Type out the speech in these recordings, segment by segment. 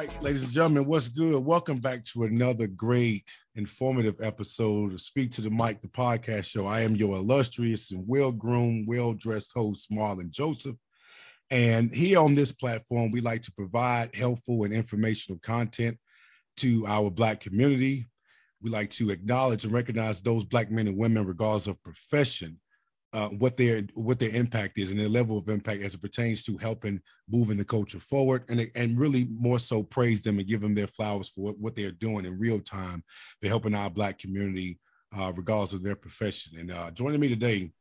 right, ladies and gentlemen, what's good? Welcome back to another great, informative episode of Speak to the Mic, the podcast show. I am your illustrious and well groomed, well dressed host, Marlon Joseph. And here on this platform, we like to provide helpful and informational content to our Black community. We like to acknowledge and recognize those Black men and women, regardless of profession, uh, what their what their impact is and their level of impact as it pertains to helping moving the culture forward and and really more so praise them and give them their flowers for what, what they're doing in real time for helping our black community uh, regardless of their profession. And uh, joining me today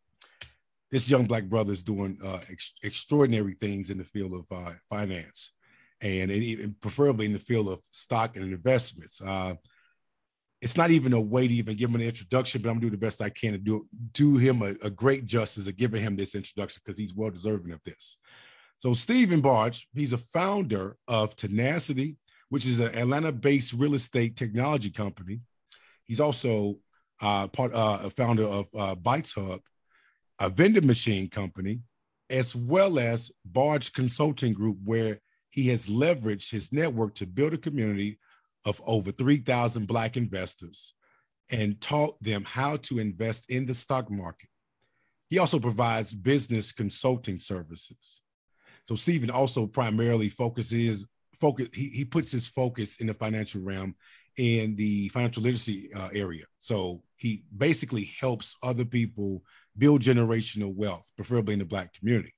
this young black brother is doing uh, ex- extraordinary things in the field of uh, finance and, and preferably in the field of stock and investments. Uh, it's not even a way to even give him an introduction, but I'm gonna do the best I can to do do him a, a great justice of giving him this introduction because he's well deserving of this. So Steven Barge, he's a founder of Tenaciti, which is an Atlanta-based real estate technology company. He's also uh, part uh, a founder of uh, BitesHub, a vending machine company, as well as Barge Consulting Group, where he has leveraged his network to build a community of over 3,000 Black investors and taught them how to invest in the stock market. He also provides business consulting services. So Steven also primarily focuses focus. He, he puts his focus in the financial realm in the financial literacy uh, area. So he basically helps other people build generational wealth, preferably in the Black community,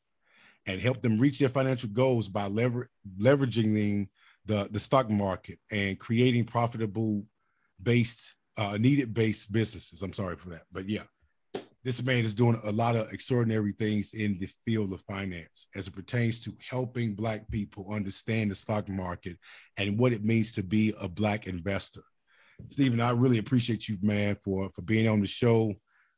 and help them reach their financial goals by lever- leveraging the the stock market and creating profitable based uh, needed based businesses. I'm sorry for that, but yeah, this man is doing a lot of extraordinary things in the field of finance as it pertains to helping black people understand the stock market and what it means to be a black investor. Steven, I really appreciate you, man, for for being on the show.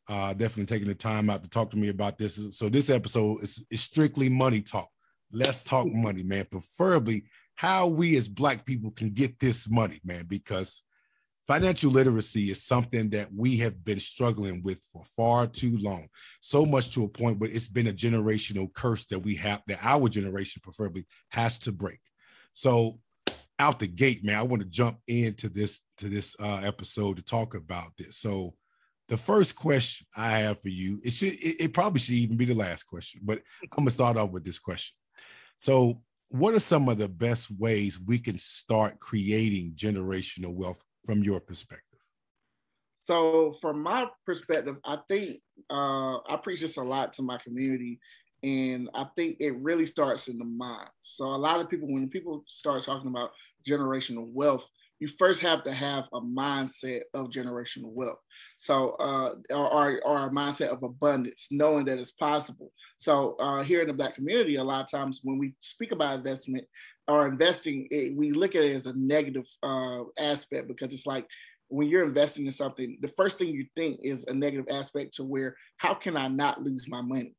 Uh, definitely taking the time out to talk to me about this. So this episode is, is strictly money talk. Let's talk money, man. Preferably how we as black people can get this money, man, because financial literacy is something that we have been struggling with for far too long. So much to a point where it's been a generational curse that we have that our generation preferably has to break. So out the gate, man, I want to jump into this to this uh, episode to talk about this. So the first question I have for you, it should it, it probably should even be the last question, but I'm gonna start off with this question. So what are some of the best ways we can start creating generational wealth from your perspective? So, from my perspective, I think uh, I preach this a lot to my community, and I think it really starts in the mind. So, a lot of people, when people start talking about generational wealth, you first have to have a mindset of generational wealth. So, uh, or, or, a mindset of abundance, knowing that it's possible. So, uh, here in the Black community, a lot of times when we speak about investment or investing, it, we look at it as a negative uh, aspect because it's like when you're investing in something, the first thing you think is a negative aspect to where, how can I not lose my money?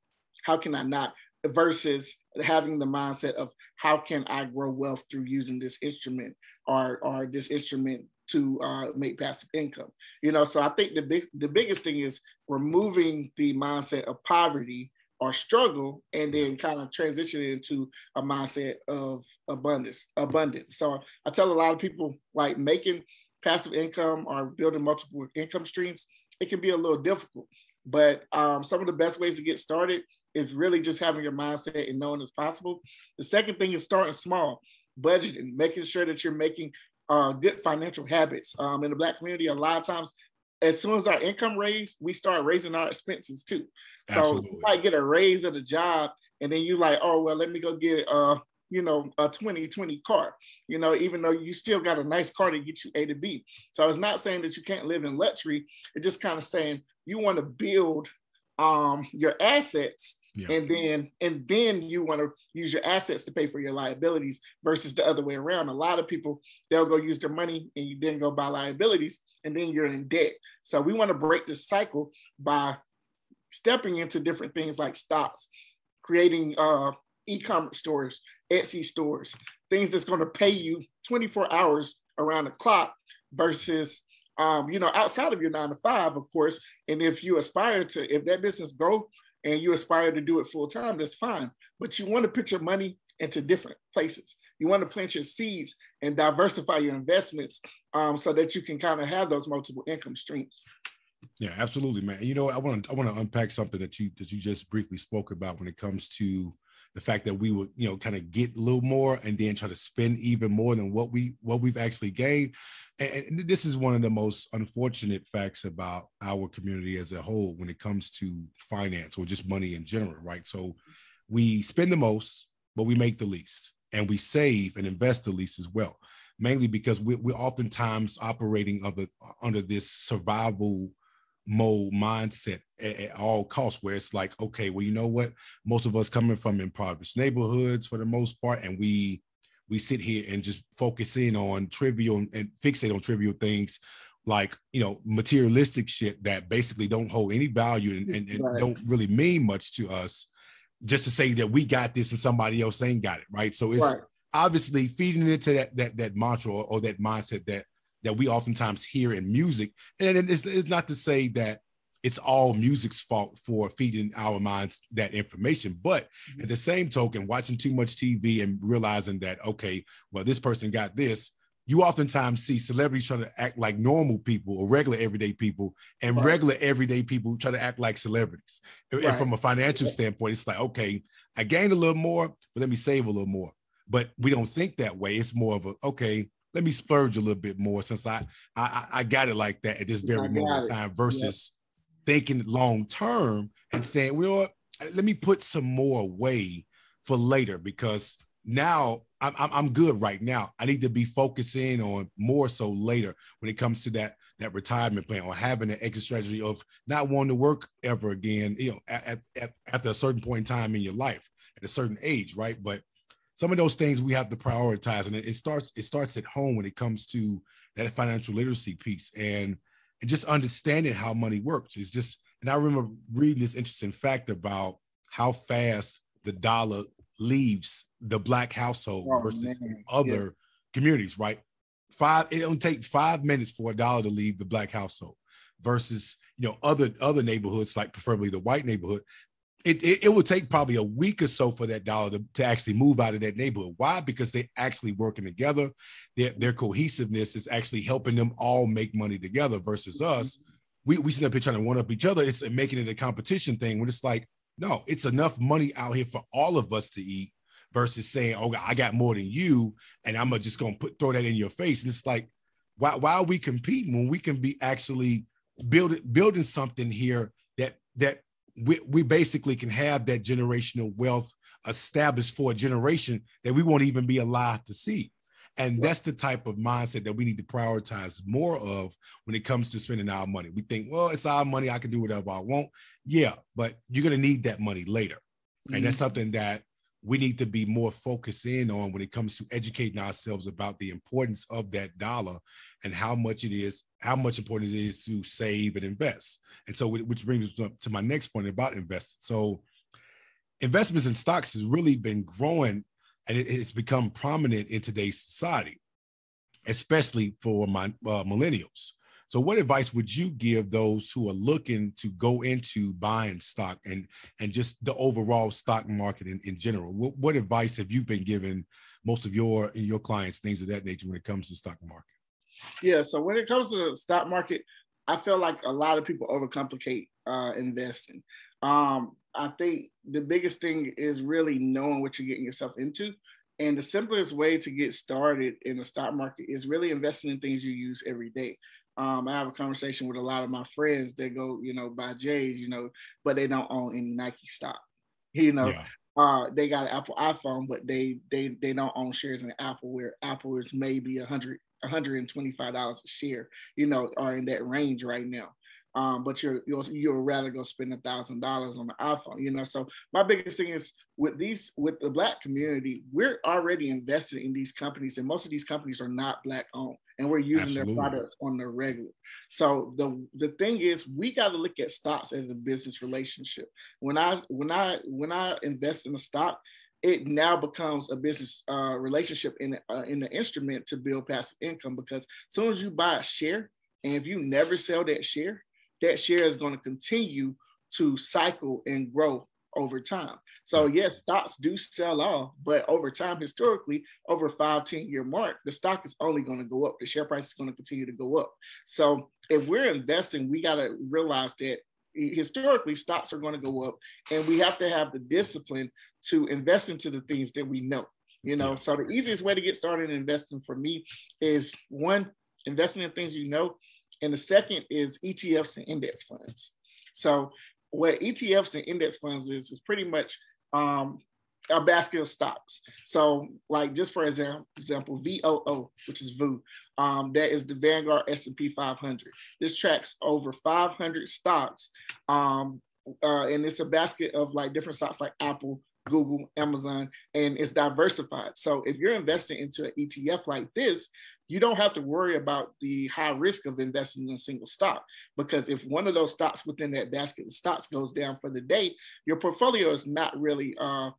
How can I not? Versus having the mindset of how can I grow wealth through using this instrument or or this instrument to uh, make passive income. You know, so I think the big the biggest thing is removing the mindset of poverty or struggle and then kind of transition into a mindset of abundance abundance. So i tell a lot of people like making passive income or building multiple income streams it can be a little difficult. But um, some of the best ways to get started is really just having your mindset and knowing it's possible. The second thing is starting small budgeting, making sure that you're making uh, good financial habits. Um, in the Black community, a lot of times, as soon as our income raise, we start raising our expenses too. So Absolutely. you might get a raise at a job, and then you like, oh well, let me go get uh, you know, a 2020 car, you know, even though you still got a nice car to get you A to B. So it's not saying that you can't live in luxury. It's just kind of saying you want to build um, your assets yeah. and then and then you want to use your assets to pay for your liabilities versus the other way around a lot of people they'll go use their money and you then go buy liabilities and then you're in debt so we want to break this cycle by stepping into different things like stocks creating uh, e-commerce stores etsy stores things that's going to pay you 24 hours around the clock versus um, you know, outside of your nine to five, of course. And if you aspire to, if that business grow and you aspire to do it full time, that's fine. But you want to put your money into different places. You want to plant your seeds and diversify your investments um, so that you can kind of have those multiple income streams. Yeah, absolutely, man. You know, I want to I want to unpack something that you that you just briefly spoke about when it comes to the fact that we would you know kind of get a little more and then try to spend even more than what we what we've actually gained. And, and, this is one of the most unfortunate facts about our community as a whole when it comes to finance or just money in general right? So we spend the most but we make the least and we save and invest the least as well mainly because we, we're oftentimes operating under, under this survival mode mindset at, at, all costs where it's like okay well you know what most of us coming from impoverished neighborhoods for the most part and we we sit here and just focus in on trivial and fixate on trivial things like you know materialistic shit that basically don't hold any value and, and, and right. don't really mean much to us just to say that we got this and somebody else ain't got it right so it's right. obviously feeding into that that that mantra or, or that mindset that that we oftentimes hear in music. And it's, it's not to say that it's all music's fault for feeding our minds that information. But mm-hmm. at the same token, watching too much TV and realizing that, okay, well, this person got this, you oftentimes see celebrities trying to act like normal people or regular everyday people, and right. regular everyday people try to act like celebrities. Right. And from a financial standpoint, it's like, okay, I gained a little more, but let me save a little more. But we don't think that way. It's more of a, okay, let me splurge a little bit more since I I, I got it like that at this very moment in time versus thinking long term and saying, well, let me put some more away for later because now I'm, I'm, I'm good right now. I need to be focusing on more so later when it comes to that that retirement plan or having an exit strategy of not wanting to work ever again, you know, at, at, at a certain point in time in your life at a certain age, right? But some of those things we have to prioritize and it, it starts it starts at home when it comes to that financial literacy piece and and just understanding how money works it's just and i remember reading this interesting fact about how fast the dollar leaves the black household oh, versus man. other yeah. communities right five it'll take five minutes for a dollar to leave the black household versus you know other other neighborhoods like preferably the white neighborhood it, it, it, would take probably a week or so for that dollar to, to actually move out of that neighborhood. Why? Because they're actually working together. Their, their cohesiveness is actually helping them all make money together versus mm-hmm. us. We, we sit up here trying to one up each other. It's making it a competition thing when it's like, no, it's enough money out here for all of us to eat versus saying, oh, I got more than you. And I'm just going to put throw that in your face. And it's like, why, why are we competing when we can be actually building building something here that that we, we basically can have that generational wealth established for a generation that we won't even be alive to see. And that's the type of mindset that we need to prioritize more of when it comes to spending our money. We think, well, it's our money. I can do whatever I want. Yeah, but you're going to need that money later. Mm-hmm. And that's mm-hmm. something that we need to be more focused in on when it comes to educating ourselves about the importance of that dollar and how much it is, how much important it is to save and invest. And so, which brings us to my next point about investing. So, investments in stocks has really been growing and it, it's become prominent in today's society, especially for my uh, millennials. So, what advice would you give those who are looking to go into buying stock and and just the overall stock market in, in general? What, what advice have you been giving most of your your clients, things of that nature, when it comes to stock market? Yeah, so when it comes to the stock market, I feel like a lot of people overcomplicate uh, investing. Um, I think the biggest thing is really knowing what you're getting yourself into. And the simplest way to get started in the stock market is really investing in things you use every day. Um, I have a conversation with a lot of my friends that go, you know, buy J's, you know, but they don't own any Nike stock. You know, yeah. uh, they got an Apple iPhone, but they they they don't own shares in Apple, where Apple is maybe a hundred $125 a share, you know, are in that range right now um, but you're you'll you'll rather go spend a thousand dollars on the iPhone, you know. So my biggest thing is with these with the black community, we're already invested in these companies, and most of these companies are not black owned, and we're using Absolutely. their products on the regular. So the the thing is, we got to look at stocks as a business relationship. When I when I when I invest in a stock, it now becomes a business uh, relationship in uh, in the instrument to build passive income because as soon as you buy a share And if you never sell that share, that share is going to continue to cycle and grow over time. So mm. yes, stocks do sell off, but over time, historically, over five, 10 year mark, the stock is only going to go up. The share price is going to continue to go up. So if we're investing, we got to realize that historically stocks are going to go up and we have to have the discipline to invest into the things that we know you know so the easiest way to get started in investing for me is one investing in things you know and the second is etfs and index funds so what etfs and index funds is is pretty much um, a basket of stocks. So, like just for example, VOO, which is VOO, um, that is the Vanguard S&P 500. This tracks over 500 stocks, um, uh, and it's a basket of like different stocks like Apple, Google, Amazon, and it's diversified. So, if you're investing into an ETF like this, you don't have to worry about the high risk of investing in a single stock because if one of those stocks within that basket of stocks goes down for the day, your portfolio is not really uh,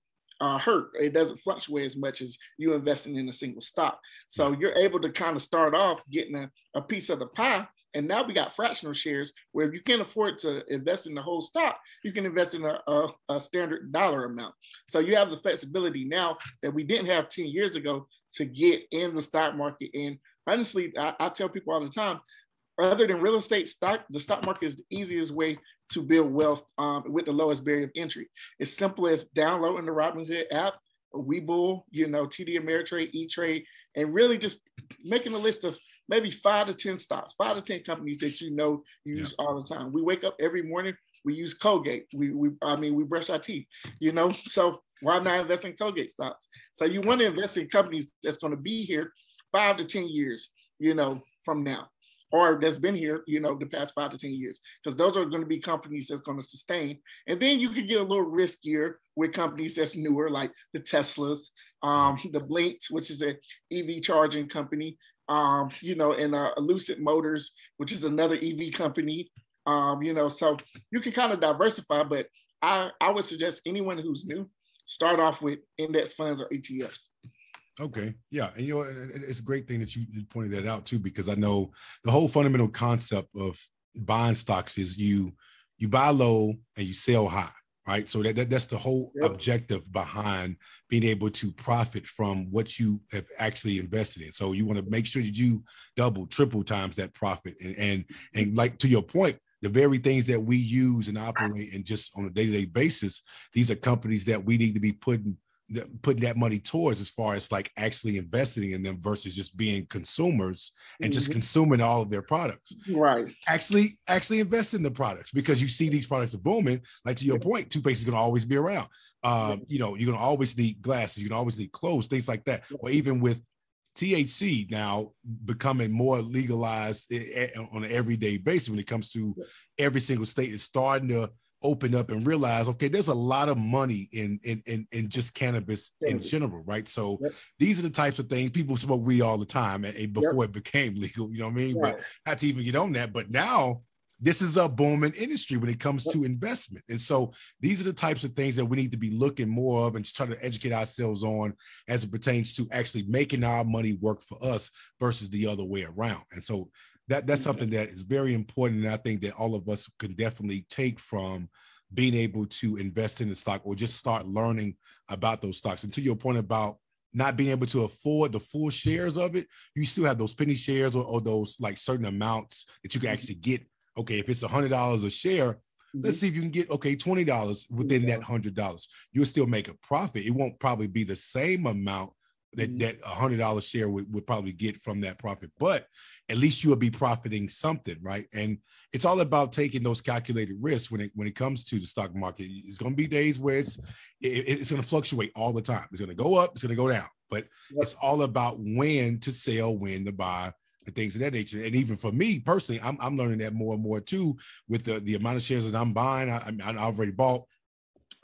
uh, hurt. It doesn't fluctuate as much as you investing in a single stock. So you're able to kind of start off getting a, a piece of the pie. And now we got fractional shares where if you can't afford to invest in the whole stock, you can invest in a, a, a standard dollar amount. So you have the flexibility now that we didn't have 10 years ago to get in the stock market. And honestly, I, I tell people all the time, other than real estate stock, the stock market is the easiest way to build wealth um, with the lowest barrier of entry. It's simple as downloading the Robinhood app, Webull, you know, TD Ameritrade, E-Trade, and really just making a list of maybe five to 10 stocks, five to 10 companies that you know use yeah. all the time. We wake up every morning, we use Colgate. We, we, I mean, we brush our teeth, you know, so why not invest in Colgate stocks? So you want to invest in companies that's going to be here five to 10 years, you know, from now or that's been here, you know, the past five to 10 years, because those are going to be companies that's going to sustain. And then you could get a little riskier with companies that's newer, like the Teslas, um, the Blinks, which is a EV charging company, um, you know, and uh, Lucid Motors, which is another EV company, um, you know, so you can kind of diversify, but I, I would suggest anyone who's new, start off with index funds or ETFs. Okay. Yeah. And you know, it's a great thing that you pointed that out too, because I know the whole fundamental concept of buying stocks is you you buy low and you sell high, right? So that, that that's the whole yep. objective behind being able to profit from what you have actually invested in. So you want to make sure that you double, triple times that profit. And and and like to your point, the very things that we use and operate and just on a day-to-day basis, these are companies that we need to be putting putting that money towards as far as like actually investing in them versus just being consumers and just mm-hmm. consuming all of their products. Right. Actually actually invest in the products because you see these products are booming. Like to your point toothpaste is going to always be around. Um, you know you're going to always need glasses. You can always need clothes things like that. Or even with THC now becoming more legalized on an everyday basis when it comes to every single state is starting to open up and realize, okay, there's a lot of money in in in, in just cannabis in general, right? So yep. these are the types of things people smoke weed all the time and, and before yep. it became legal, you know what I mean? Right. But not to even get on that, but now this is a booming industry when it comes to investment. And so these are the types of things that we need to be looking more of and try to educate ourselves on as it pertains to actually making our money work for us versus the other way around. And so that that's something that is very important and i think that all of us can definitely take from being able to invest in the stock or just start learning about those stocks and to your point about not being able to afford the full shares of it you still have those penny shares or, or those like certain amounts that you can mm-hmm. actually get okay if it's a hundred dollars a share let's mm-hmm. see if you can get okay $20 within that hundred dollars you'll still make a profit it won't probably be the same amount that mm-hmm. that a hundred dollar share would, would probably get from that profit but at least you will be profiting something, right? And it's all about taking those calculated risks when it when it comes to the stock market. It's going to be days where it's it, it's going to fluctuate all the time. It's going to go up, it's going to go down, but yep. it's all about when to sell, when to buy, things of that nature. And even for me personally, I'm, I'm learning that more and more too with the the amount of shares that I'm buying. I, I, already bought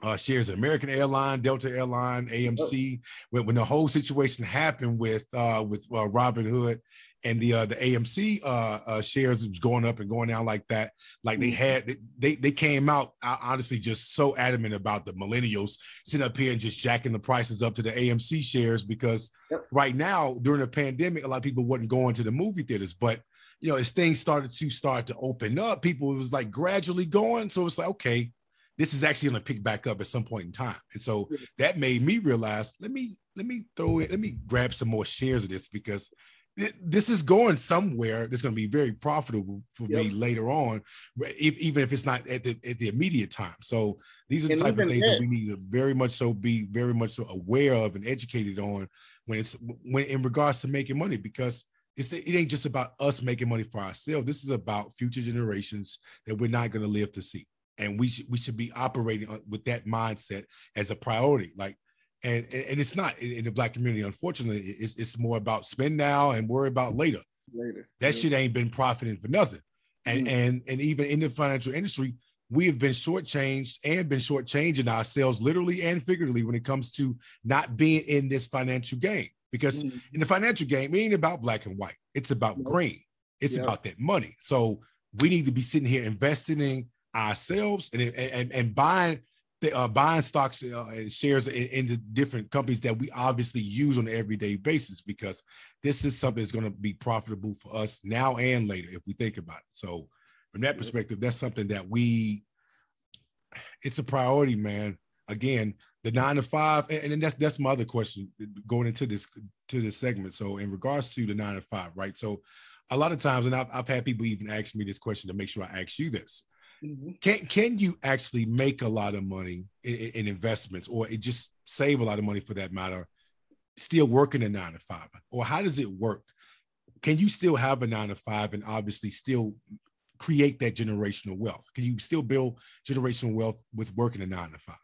uh, shares of American Airline, Delta Airline, AMC. When, when the whole situation happened with uh, with uh, Robinhood and the uh, the AMC uh, uh, shares was going up and going down like that. Like they mm-hmm. had they they came out honestly just so adamant about the millennials sitting up here and just jacking the prices up to the AMC shares because yep. right now during the pandemic a lot of people wasn't going to the movie theaters, but you know, as things started to start to open up, people it was like gradually going. So it's like, okay, this is actually going to pick back up at some point in time. And so that made me realize, let me let me throw it, let me grab some more shares of this because this is going somewhere that's going to be very profitable for yep. me later on, if, even if it's not at the at the immediate time. So these are the and type of things that we need to very much so be very much so aware of and educated on when it's when in regards to making money because it's it ain't just about us making money for ourselves. This is about future generations that we're not going to live to see, and we should we should be operating with that mindset as a priority. Like, and and it's not in the black community. Unfortunately, it's it's more about spend now and worry about later. Later, that shit ain't been profiting for nothing. And mm and and even in the financial industry, we have been shortchanged and been shortchanging ourselves literally and figuratively when it comes to not being in this financial game. Because mm-hmm. in the financial game, it ain't about black and white. It's about yep. green. It's yep. about that money. So we need to be sitting here investing in ourselves and and, and buying the uh, buying stocks uh, and shares in, in, the different companies that we obviously use on an everyday basis because this is something that's going to be profitable for us now and later if we think about it. So from that perspective, that's something that we it's a priority, man. Again, the nine to five, and, and that's that's my other question going into this to this segment. So in regards to the nine to five, right? So a lot of times, and I've, I've had people even ask me this question to make sure I ask you this. Mm-hmm. Can can you actually make a lot of money in, in, investments, or it just save a lot of money for that matter, still working a nine to five, or how does it work? Can you still have a nine to five and obviously still create that generational wealth? Can you still build generational wealth with working a nine to five?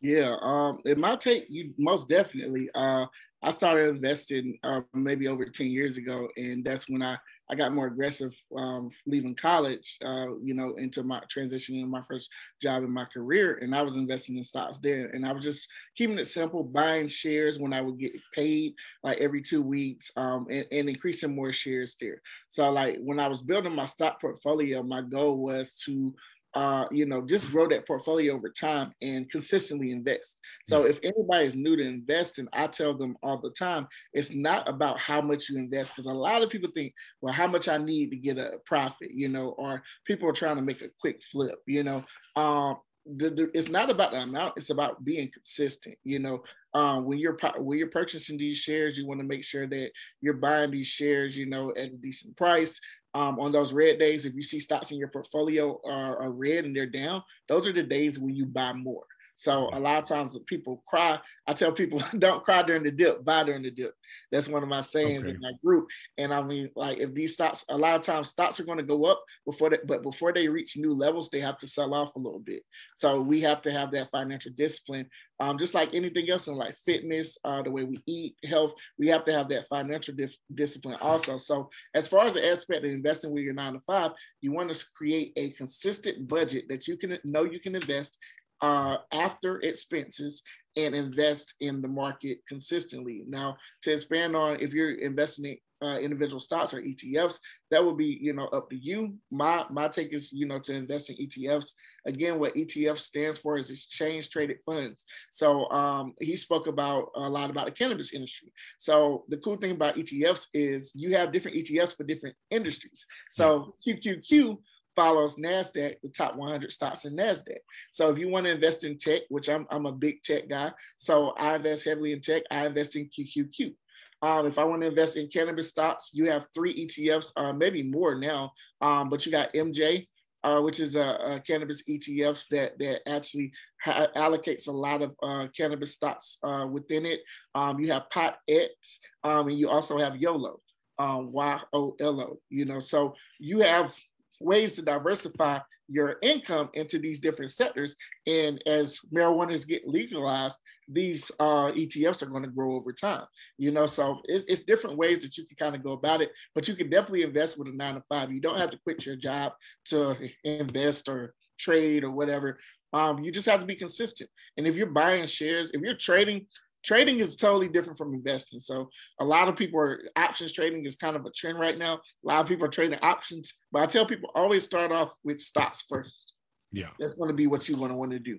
Yeah, um, it might take you most definitely. Uh, I started investing uh, maybe over 10 years ago, and that's when I, I got more aggressive um, leaving college, uh, you know, into my transition into my first job in my career. And I was investing in stocks there. And I was just keeping it simple, buying shares when I would get paid like every two weeks um, and, and increasing more shares there. So, like, when I was building my stock portfolio, my goal was to uh, you know, just grow that portfolio over time and consistently invest. So if anybody is new to investing, I tell them all the time, it's not about how much you invest because a lot of people think, well, how much I need to get a profit, you know, or people are trying to make a quick flip, you know. Um, the, the, it's not about the amount; it's about being consistent. You know, um, when you're when you're purchasing these shares, you want to make sure that you're buying these shares, you know, at a decent price um, on those red days, if you see stocks in your portfolio are, are red and they're down, those are the days when you buy more. So a lot of times people cry. I tell people don't cry during the dip, buy during the dip. That's one of my sayings okay. in my group. And I mean, like if these stocks, a lot of times stocks are going to go up before they, but before they reach new levels, they have to sell off a little bit. So we have to have that financial discipline. Um, just like anything else in like fitness, uh, the way we eat, health, we have to have that financial dif- discipline also. So as far as the aspect of investing with your nine to five, you want to create a consistent budget that you can know you can invest uh, after expenses and invest in the market consistently. Now, to expand on if you're investing in uh, individual stocks or ETFs, that would be you know up to you. My my take is you know to invest in ETFs. Again, what ETF stands for is exchange traded funds. So um, he spoke about a lot about the cannabis industry. So the cool thing about ETFs is you have different ETFs for different industries. So QQQ follows NASDAQ, the top 100 stocks in NASDAQ. So if you want to invest in tech, which I'm, I'm a big tech guy, so I invest heavily in tech, I invest in QQQ. Um, if I want to invest in cannabis stocks, you have three ETFs, uh, maybe more now, um, but you got MJ, uh, which is a, a, cannabis ETF that that actually ha- allocates a lot of uh, cannabis stocks uh, within it. Um, you have Pot X, um, and you also have YOLO, um, Y O L O. You know, so you have ways to diversify your income into these different sectors. And as marijuana is getting legalized, these uh, ETFs are going to grow over time. You know, so it's, it's different ways that you can kind of go about it, but you can definitely invest with a nine to five. You don't have to quit your job to invest or trade or whatever. Um, you just have to be consistent. And if you're buying shares, if you're trading, trading is totally different from investing. So a lot of people are options trading is kind of a trend right now. A lot of people are trading options, but I tell people always start off with stocks first. Yeah, that's going to be what you want to want to do.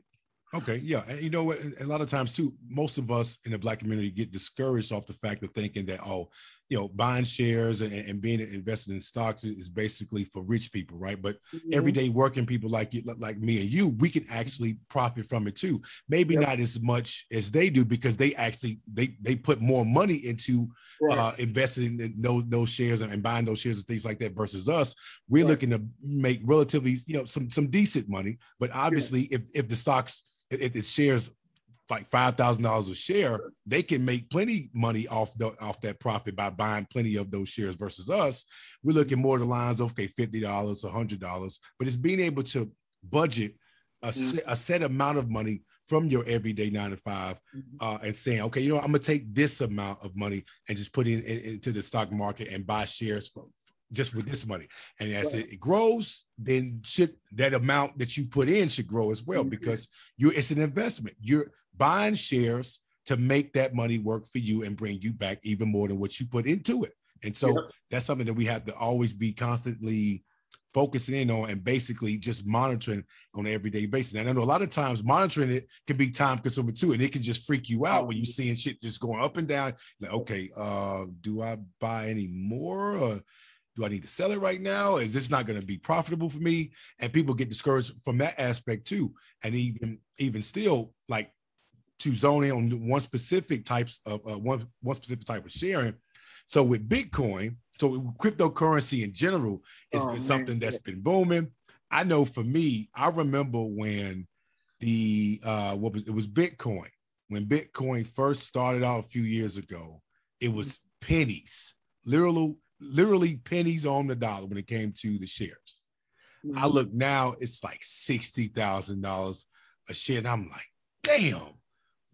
Okay, yeah, and you know what? A lot of times too, most of us in the black community get discouraged off the fact of thinking that oh, you know, buying shares and, and being invested in stocks is basically for rich people, right? But mm-hmm. everyday working people like you, like me and you, we can actually profit from it too. Maybe yep. not as much as they do because they actually they they put more money into right. uh, investing in those those shares and, and, buying those shares and things like that. Versus us, we're right. looking to make relatively you know some some decent money, but obviously if if the stocks if it shares like five thousand dollars a share, they can make plenty money off the off that profit by buying plenty of those shares. Versus us, we're looking more the lines of okay, fifty dollars, hundred dollars, but it's being able to budget a, mm-hmm. set, a set amount of money from your everyday nine to 5 mm-hmm. uh, and saying, okay, you know, I'm gonna take this amount of money and just put it in, into the stock market and buy shares from just with this money. And as right. it grows, then should that amount that you put in should grow as well mm-hmm. because you it's an investment. You're buying shares to make that money work for you and bring you back even more than what you put into it. And so yeah. that's something that we have to always be constantly focusing in on and basically just monitoring on an everyday basis. And I know a lot of times monitoring it can be time consuming too, and it can just freak you out when you're seeing shit just going up and down. Like, okay, uh, do I buy any more? Or do I need to sell it right now? Is this not going to be profitable for me? And people get discouraged from that aspect too. And even even still, like to zone in on one specific types of uh, one one specific type of sharing. So with Bitcoin, so cryptocurrency in general, it's oh, been something that's been booming. I know for me, I remember when the uh what was it was Bitcoin when Bitcoin first started out a few years ago. It was pennies, literally, literally pennies on the dollar when it came to the shares. Mm-hmm. I look now, it's like sixty thousand dollars a share. And I'm like, damn,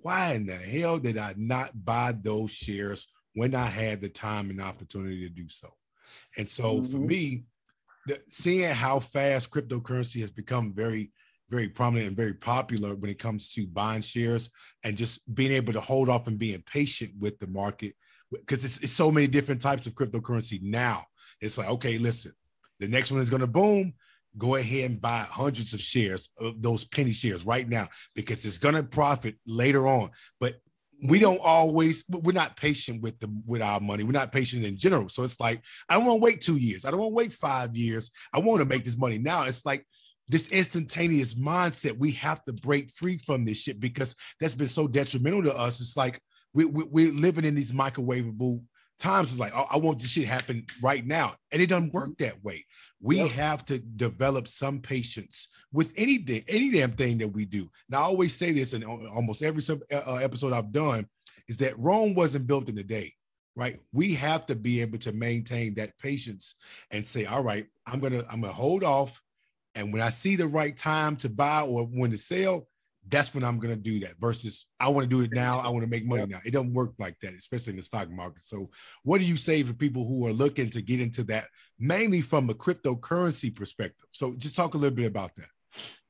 why in the hell did I not buy those shares when I had the time and opportunity to do so? And so mm-hmm. for me, the, seeing how fast cryptocurrency has become very, very prominent and very popular when it comes to buying shares and just being able to hold off and being patient with the market because it's, it's so many different types of cryptocurrency now. It's like, okay, listen, the next one is going to boom go ahead and buy hundreds of shares of those penny shares right now because it's going to profit later on. But we mm-hmm. don't always we're not patient with the with our money. We're not patient in general. So it's like I don't want to wait two years. I don't want to wait five years. I want to make this money now. It's like this instantaneous mindset. We have to break free from this shit because that's been so detrimental to us. It's like we, we, we're living in these microwavable times it's like, oh, I want this shit happen right now. And it doesn't work that way. We yep. have to develop some patience with any any damn thing that we do. Now, I always say this in almost every uh, episode I've done is that Rome wasn't built in a day, right? We have to be able to maintain that patience and say, all right, I'm gonna I'm gonna hold off, and when I see the right time to buy or when to sell, that's when I'm going to do that versus I want to do it now. I want to make money now. It doesn't work like that, especially in the stock market. So, what do you say for people who are looking to get into that mainly from a cryptocurrency perspective? So, just talk a little bit about that.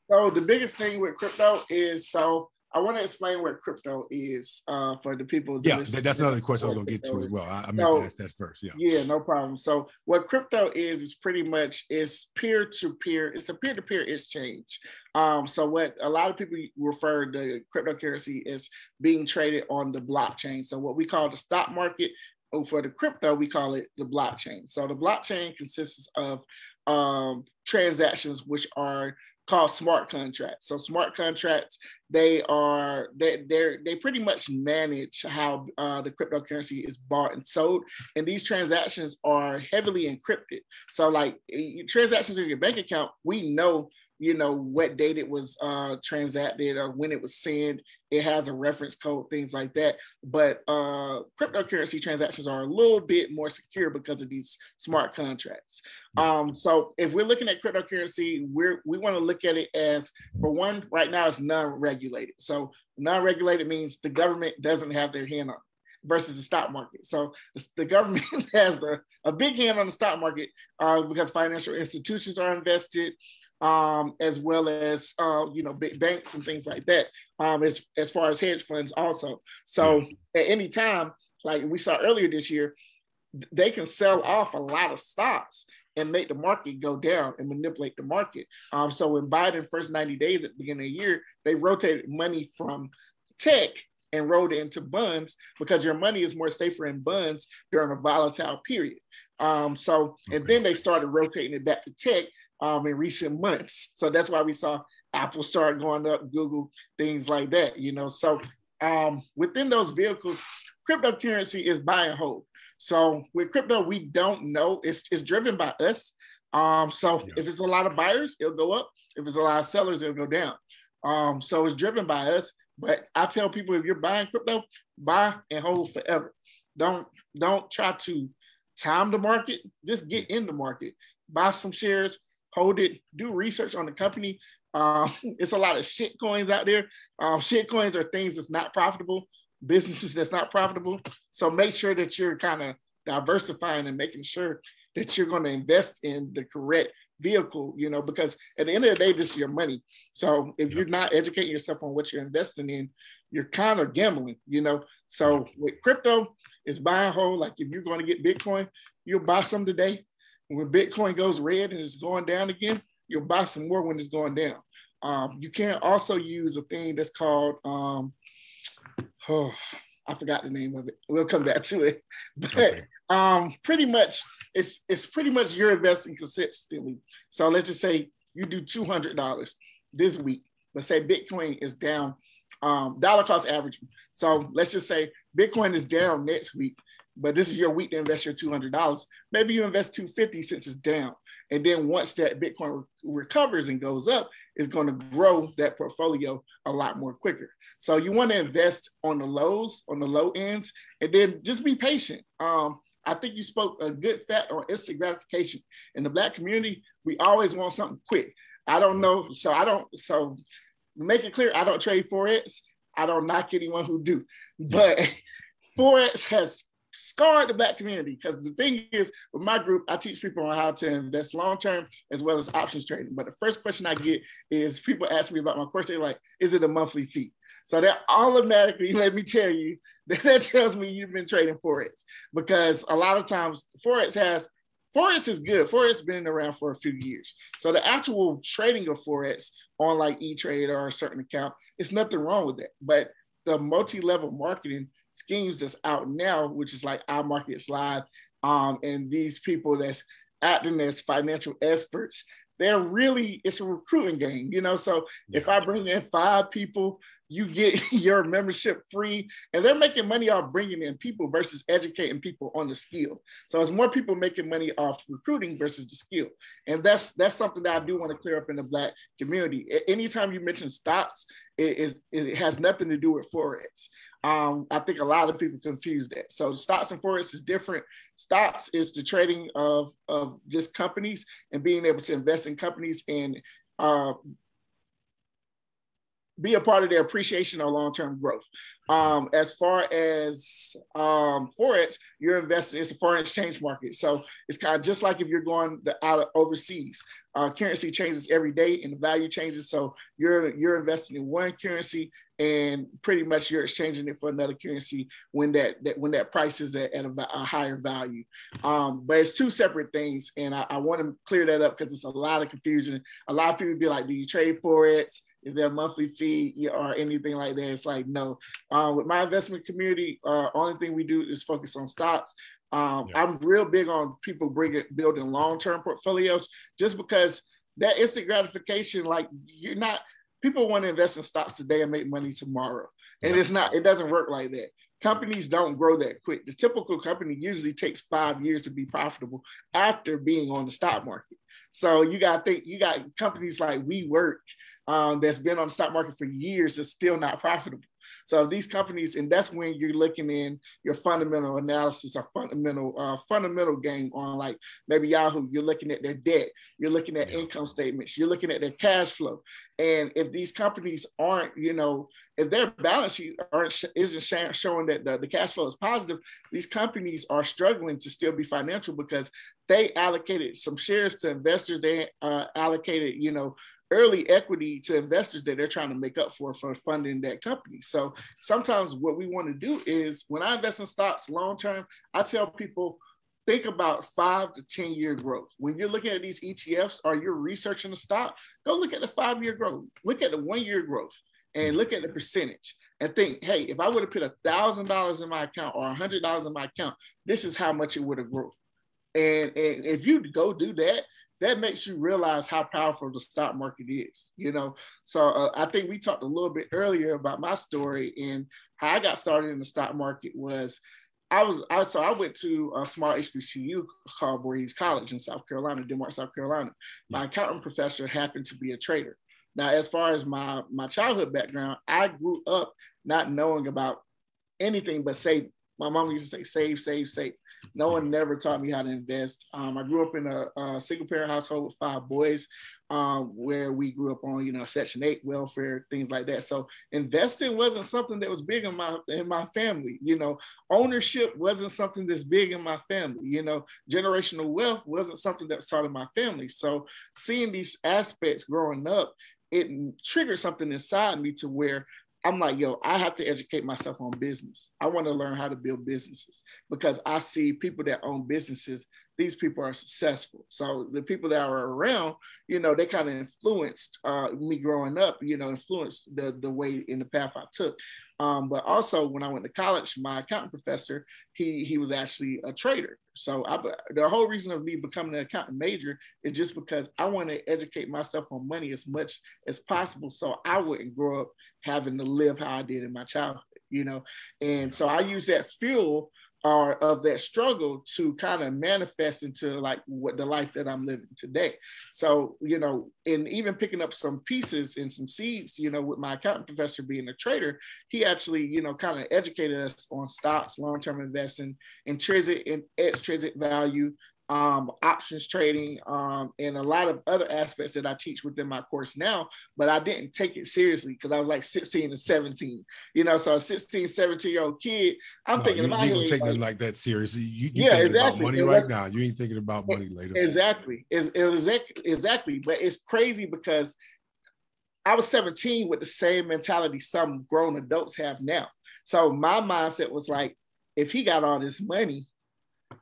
So, the biggest thing with crypto is so I want to explain what crypto is uh, for the people. Yeah, that's another question I was going to get to as well. I, I meant so, to ask that first. Yeah. Yeah, no problem. So what crypto is is pretty much is peer to peer. It's a peer to peer exchange. Um, so what a lot of people refer to cryptocurrency is being traded on the blockchain. So what we call the stock market, oh, for the crypto, we call it the blockchain. So the blockchain consists of um, transactions which are called smart contracts. So smart contracts, they are they they they pretty much manage how uh, the cryptocurrency is bought and sold, and these transactions are heavily encrypted. So like transactions in your bank account, we know you know what date it was uh, transacted or when it was sent. It has a reference code, things like that. But uh, cryptocurrency transactions are a little bit more secure because of these smart contracts. Um, so if we're looking at cryptocurrency, we're we want to look at it as for one, right now it's non-regulated. So non-regulated means the government doesn't have their hand on versus the stock market. So the government has the, a big hand on the stock market uh, because financial institutions are invested um, as well as uh, you know big banks and things like that. Um, as as far as hedge funds also. So at any time, like we saw earlier this year, they can sell off a lot of stocks and make the market go down and manipulate the market. Um, so when Biden first 90 days at the beginning of the year, they rotated money from tech and rolled it into bonds because your money is more safer in bonds during a volatile period. Um, so, okay. and then they started rotating it back to tech um, in recent months. So that's why we saw Apple start going up, Google, things like that, you know. So um, within those vehicles, cryptocurrency is buy and hold. So with crypto, we don't know. It's, it's driven by us. Um, so yeah. if it's a lot of buyers, it'll go up. If it's a lot of sellers, it'll go down. Um, so it's driven by us. But I tell people if you're buying crypto, buy and hold forever. Don't don't try to time the market. Just get in the market. Buy some shares, hold it, do research on the company. Um, it's a lot of shit coins out there. Um, shit coins are things that's not profitable, businesses that's not profitable. So make sure that you're kind of diversifying and making sure that you're going to invest in the correct vehicle, you know, because at the end of the day, this is your money. So if you're not educating yourself on what you're investing in, you're kind of gambling, you know. So with crypto, it's buy and hold. Like if you're going to get Bitcoin, you'll buy some today. When Bitcoin goes red and it's going down again, you'll buy some more when it's going down. Um, you can also use a thing that's called um, oh, I forgot the name of it. We'll come back to it. But okay. um, pretty much it's it's pretty much you're investing consistently. So let's just say you do two hundred dollars this week. Let's say Bitcoin is down, um, dollar cost average. So let's just say Bitcoin is down next week, but this is your week to invest your two hundred dollars. Maybe you invest two fifty since it's down, and then once that Bitcoin re- recovers and goes up, it's going to grow that portfolio a lot more quicker. So you want to invest on the lows, on the low ends, and then just be patient. Um, I think you spoke a good fact on instant gratification. In the black community, we always want something quick. I don't know. So I don't, so make it clear, I don't trade Forex. I don't knock anyone who do. But Forex has scarred the black community because the thing is, with my group, I teach people on how to invest long term as well as options trading. But the first question I get is people ask me about my course. They're like, is it a monthly fee? So that automatically, let me tell you, that tells me you've been trading forex because a lot of times forex has forex is good. Forex been around for a few years. So the actual trading of forex on like E-Trade or a certain account, it's nothing wrong with that. But the multi-level marketing schemes that's out now, which is like iMarkets Live, um, and these people that's acting as financial experts, they're really it's a recruiting game, you know. So yeah. if I bring in five people you get your membership free and they're making money off bringing in people versus educating people on the skill so it's more people making money off recruiting versus the skill and that's that's something that i do want to clear up in the black community anytime you mention stocks it is it has nothing to do with forex um, I think a lot of people confuse that. So stocks and forex is different. Stocks is the trading of, of just companies and being able to invest in companies and uh, be a part of their appreciation or long-term growth. Um, as far as um, forex, you're investing. It's a foreign exchange market, so it's kind of just like if you're going to, out of overseas. Uh, currency changes every day, and the value changes. So you're you're investing in one currency, and pretty much you're exchanging it for another currency when that, that when that price is at, at a, a, higher value. Um, but it's two separate things, and I, I want to clear that up because it's a lot of confusion. A lot of people be like, "Do you trade forex?" Is there a monthly fee or anything like that? It's like no. Uh, with my investment community, uh, only thing we do is focus on stocks. Um, yeah. I'm real big on people bringing building long term portfolios, just because that instant gratification, like you're not. People want to invest in stocks today and make money tomorrow, and yeah. it's not. It doesn't work like that. Companies don't grow that quick. The typical company usually takes five years to be profitable after being on the stock market. So you got to think. You got companies like WeWork um, that's been on the stock market for years is still not profitable. So these companies, and that's when you're looking in your fundamental analysis or fundamental uh, fundamental game on like maybe Yahoo. You're looking at their debt, you're looking at yeah. income statements, you're looking at their cash flow, and if these companies aren't, you know, if their balance sheet aren't isn't showing that the, the cash flow is positive, these companies are struggling to still be financial because they allocated some shares to investors. They uh, allocated, you know, early equity to investors that they're trying to make up for for funding that company. So sometimes what we want to do is when I invest in stocks long term, I tell people think about five to 10 year growth. When you're looking at these ETFs or you're researching a stock, go look at the five year growth, look at the one year growth. and look at the percentage and think, hey, if I would have put a thousand dollars in my account or a hundred dollars in my account, this is how much it would have grown. And, and if you go do that, that makes you realize how powerful the stock market is. You know, so uh, I think we talked a little bit earlier about my story and how I got started in the stock market was I was I so I went to a small HBCU called Voorhees College in South Carolina, Denmark, South Carolina. My accounting professor happened to be a trader. Now, as far as my my childhood background, I grew up not knowing about anything but save. My mom used to say save, save, save. No one never taught me how to invest. Um, I grew up in a, a, single parent household with five boys, um, where we grew up on, you know, Section Eight welfare, things like that. So investing wasn't something that was big in my in my family. You know, ownership wasn't something that's big in my family. You know, generational wealth wasn't something that was taught in my family. So seeing these aspects growing up, it triggered something inside me to where I'm like, yo, I have to educate myself on business. I want to learn how to build businesses because I see people that own businesses, these people are successful. So the people that are around, you know, they kind of influenced uh, me growing up, you know, influenced the, the way in the path I took. Um, but also when I went to college, my accounting professor, he he was actually a trader. So I, the whole reason of me becoming an accountant major is just because I want to educate myself on money as much as possible, so I wouldn't grow up having to live how I did in my childhood, you know. And so I use that fuel or of that struggle to kind of manifest into like what the life that I'm living today. So, you know, and even picking up some pieces and some seeds, you know, with my accounting professor being a trader, he actually, you know, kind of educated us on stocks, long-term investing, intrinsic and extrinsic value, um, options trading, um, and a lot of other aspects that I teach within my course now, but I didn't take it seriously because I was like 16 and 17, you know, so a 16, 17 year old kid, I'm no, thinking you, about you don't take like, it like that seriously. You, you yeah, thinking exactly. about money right now. You ain't thinking about money later. Exactly. Exactly. Exactly. But it's crazy because I was 17 with the same mentality some grown adults have now. So my mindset was like, if he got all this money,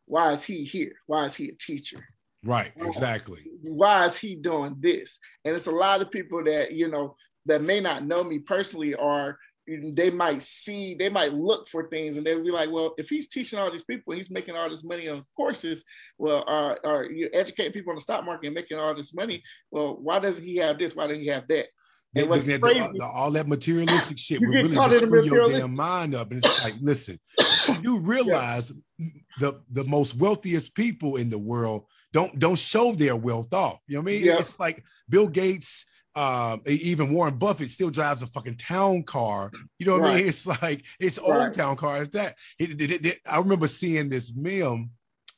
why is he here? Why is he a teacher? Right, exactly. Why is he doing this? And it's a lot of people that, you know, that may not know me personally or they might see, they might look for things and they'll be like, well, if he's teaching all these people, he's making all this money on courses, well, uh, or you educating people on the stock market and making all this money, well, why doesn't he have this? Why doesn't he have that? And what's crazy, the, the, all that materialistic shit will really just screw your damn mind up. And it's like, listen, you realize yeah. the the most wealthiest people in the world don't don't show their wealth off. You know what I mean? Yeah. It's like Bill Gates, uh, even Warren Buffett still drives a fucking town car. You know what right. I mean? It's like it's right. old town car. At that, it, it, it, I remember seeing this meme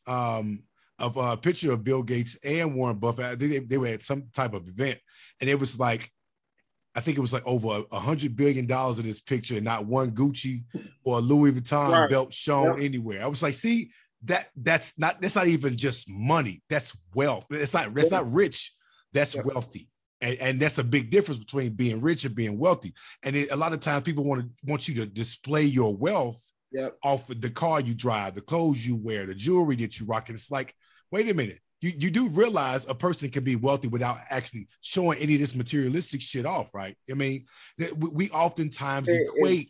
um, of a picture of Bill Gates and Warren Buffett. They, they were at some type of event, and it was like I think it was like over a hundred billion dollars in this picture, and not one Gucci or Louis Vuitton right. belt shown yep. anywhere. I was like, see, that that's not that's not even just money. That's wealth. It's not that's not rich. That's yep. wealthy. And, and that's a big difference between being rich and being wealthy. And it, a lot of times people want to want you to display your wealth yep. off of the car you drive, the clothes you wear, the jewelry that you rock. And it's like, wait a minute, you, you do realize a person can be wealthy without actually showing any of this materialistic shit off, right? I mean, we, we oftentimes it, equate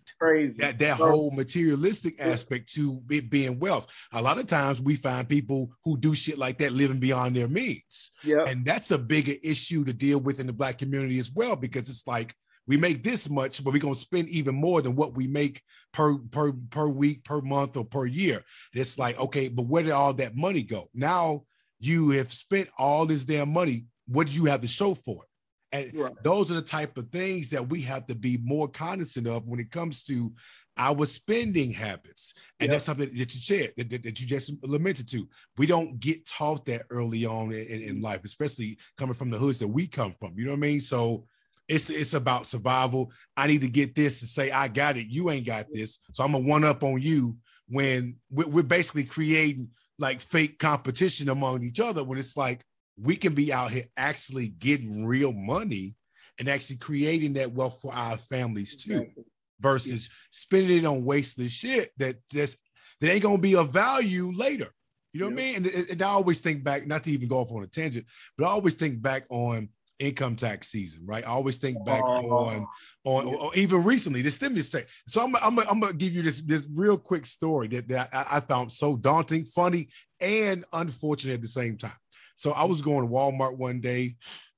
that that so, whole materialistic aspect to it being wealth. A lot of times we find people who do shit like that living beyond their means. Yeah. And that's a bigger issue to deal with in the black community as well, because it's like we make this much, but we're gonna spend even more than what we make per per per week, per month, or per year. It's like, okay, but where did all that money go? Now you have spent all this damn money. What do you have to show for it? And right. those are the type of things that we have to be more cognizant of when it comes to our spending habits. And yep. that's something that you said, that, that, that, you just lamented to. We don't get taught that early on in, in, in, life, especially coming from the hoods that we come from. You know what I mean? So it's it's about survival. I need to get this to say I got it. You ain't got this. So I'm gonna one up on you when we're, we're basically creating like fake competition among each other when it's like we can be out here actually getting real money and actually creating that wealth for our families too exactly. versus yeah. spending it on wasteless shit that that's that ain't gonna be of value later you know yeah. what i mean and, and, i always think back not to even go off on a tangent but i always think back on income tax season, right? I always think back oh, on on or even recently the stimulus check. So I'm I'm I'm gonna give you this this real quick story that, that I, I found so daunting, funny, and unfortunate at the same time. So I was going to Walmart one day,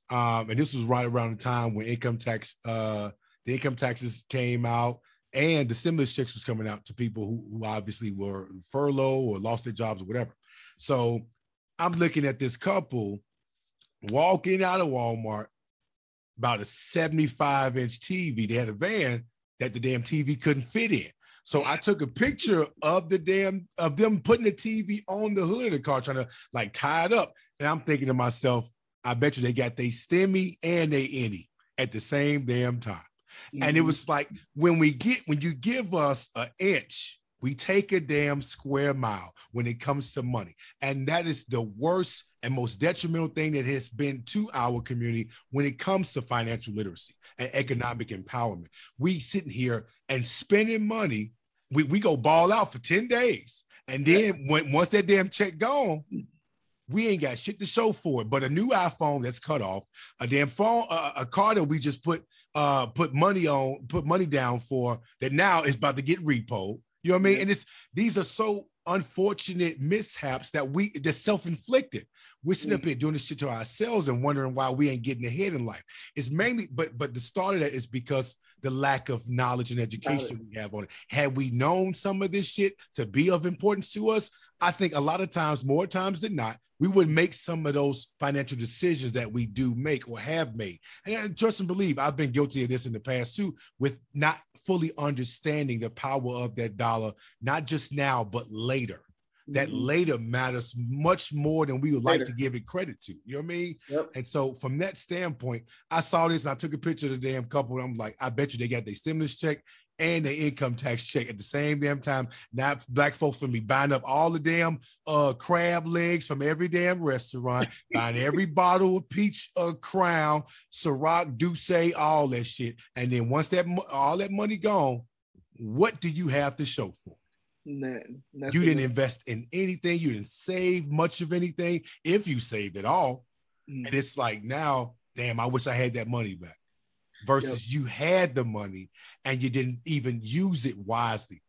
um, and this was right around the time when income tax uh the income taxes came out and the stimulus checks was coming out to people who, who obviously were furlough or lost their jobs or whatever. So I'm looking at this couple walking out of Walmart, about a 75 inch TV. They had a van that the damn TV couldn't fit in. So I took a picture of the damn of them putting the TV on the hood of the car, trying to like tie it up. And I'm thinking to myself, I bet you they got they stimmy and they any at the same damn time. Mm-hmm. And it mm-hmm. was like when we get when you give us an inch, we take a damn square mile when it comes to money. And that is the worst and most detrimental thing that has been to our community when it comes to financial literacy and economic empowerment. We sitting here and spending money. We, we go ball out for 10 days. And then when, once that damn check gone, we ain't got shit to show for it. But a new iPhone that's cut off, a damn phone, uh, a car that we just put uh put money on, put money down for that now is about to get repo. You know what I mean? And it's these are so unfortunate mishaps that we they're self-inflicted. We're sitting mm. up here doing this shit to ourselves and wondering why we ain't getting ahead in life. It's mainly, but but the start of that is because the lack of knowledge and education we have on it. Had we known some of this shit to be of importance to us, I think a lot of times, more times than not, we would make some of those financial decisions that we do make or have made. And trust and believe, I've been guilty of this in the past too, with not fully understanding the power of that dollar, not just now, but later that mm-hmm. later matters much more than we would later. like to give it credit to. You know what I mean? Yep. And so from that standpoint, I saw this and I took a picture of the damn couple. And I'm like, I bet you they got their stimulus check and the income tax check at the same damn time. Now black folks for me buying up all the damn uh, crab legs from every damn restaurant, buying every bottle of peach uh, crown, Ciroc, D'ussé, all that shit. And then once that all that money gone, what do you have to show for? Nothing. You didn't invest in anything. You didn't save much of anything, if you saved at all. Mm. And it's like now, damn, I wish I had that money back. Versus yep. you had the money and you didn't even use it wisely.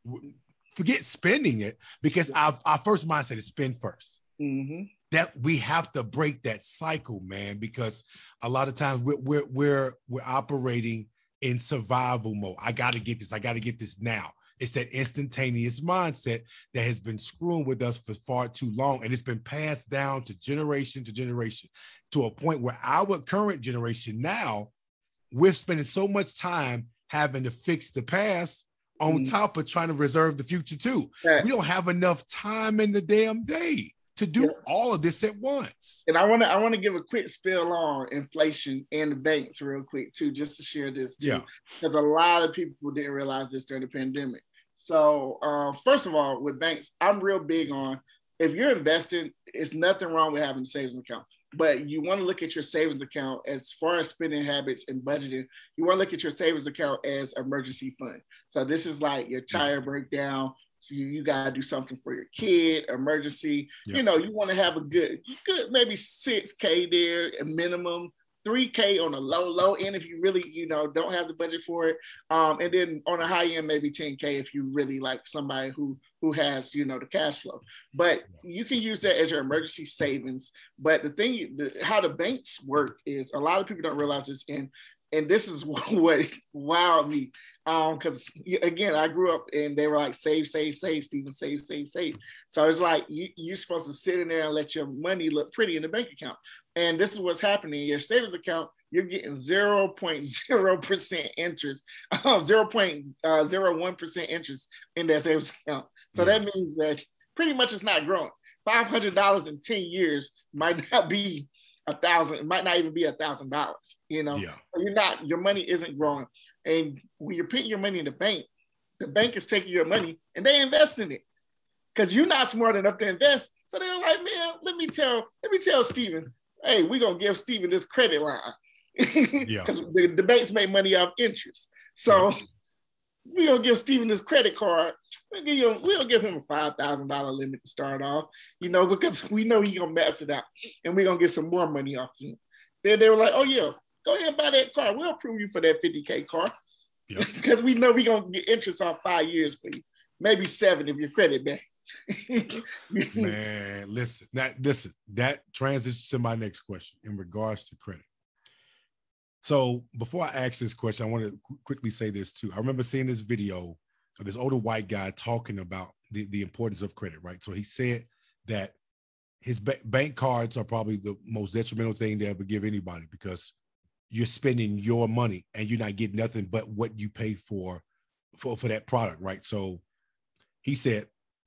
Forget spending it because our, our first mindset is spend 1st mm-hmm. That we have to break that cycle, man, because a lot of times we're we're we're, we're operating in survival mode. I got to get this. I got to get this now. It's that instantaneous mindset that has been screwing with us for far too long. And it's been passed down to generation to generation to a point where our current generation now, we're spending so much time having to fix the past on mm. top of trying to reserve the future too. Right. We don't have enough time in the damn day to do yeah. all of this at once. And I want to I want to give a quick spill on inflation and the banks real quick too, just to share this too, because yeah. a lot of people didn't realize this during the pandemic. So uh, first of all, with banks, I'm real big on if you're investing, it's nothing wrong with having a savings account. But you want to look at your savings account as far as spending habits and budgeting. You want to look at your savings account as emergency fund. So this is like your tire breakdown. So you, you gotta do something for your kid, emergency. You know, you want to have a good, good maybe six k there, a minimum 3K on a low, low end if you really, you know, don't have the budget for it. Um, and then on a high end, maybe 10K if you really like somebody who who has, you know, the cash flow. But you can use that as your emergency savings. But the thing, the, how the banks work is a lot of people don't realize this, and and this is what wowed me. Um, because again, I grew up and they were like, save, save, save, Steven, save, save, save. So it's like you, you're supposed to sit in there and let your money look pretty in the bank account. And this is what's happening. in Your savings account, you're getting 0.0% interest, um, 0.01% interest in that savings account. So that means that pretty much it's not growing. $500 in 10 years might not be a thousand, it might not even be a thousand dollars, you know? Yeah. So you're not, your money isn't growing. And when you're putting your money in the bank, the bank is taking your money and they invest in it because you're not smart enough to invest. So they're like, man, let me tell, let me tell Steven, hey, we're gonna give Steven this credit line. yeah. Because the, the banks make money off interest. So yeah. We're gonna give Steven this credit card. We'll give, him, we'll give him a five thousand dollar limit to start off, you know, because we know he's gonna max it out and we're gonna get some more money off him. Then they were like, oh yeah, go ahead and buy that car. We'll approve you for that 50K car. Yep. Because we know we're gonna get interest on five years for you. Maybe seven if your credit bad. Man, listen, that listen, that transitions to my next question in regards to credit. So before I ask this question, I want to qu- quickly say this too. I remember seeing this video of this older white guy talking about the, the importance of credit, right? So he said that his ba- bank cards are probably the most detrimental thing to ever give anybody because you're spending your money and you're not getting nothing but what you paid for for, for that product, right? So he said,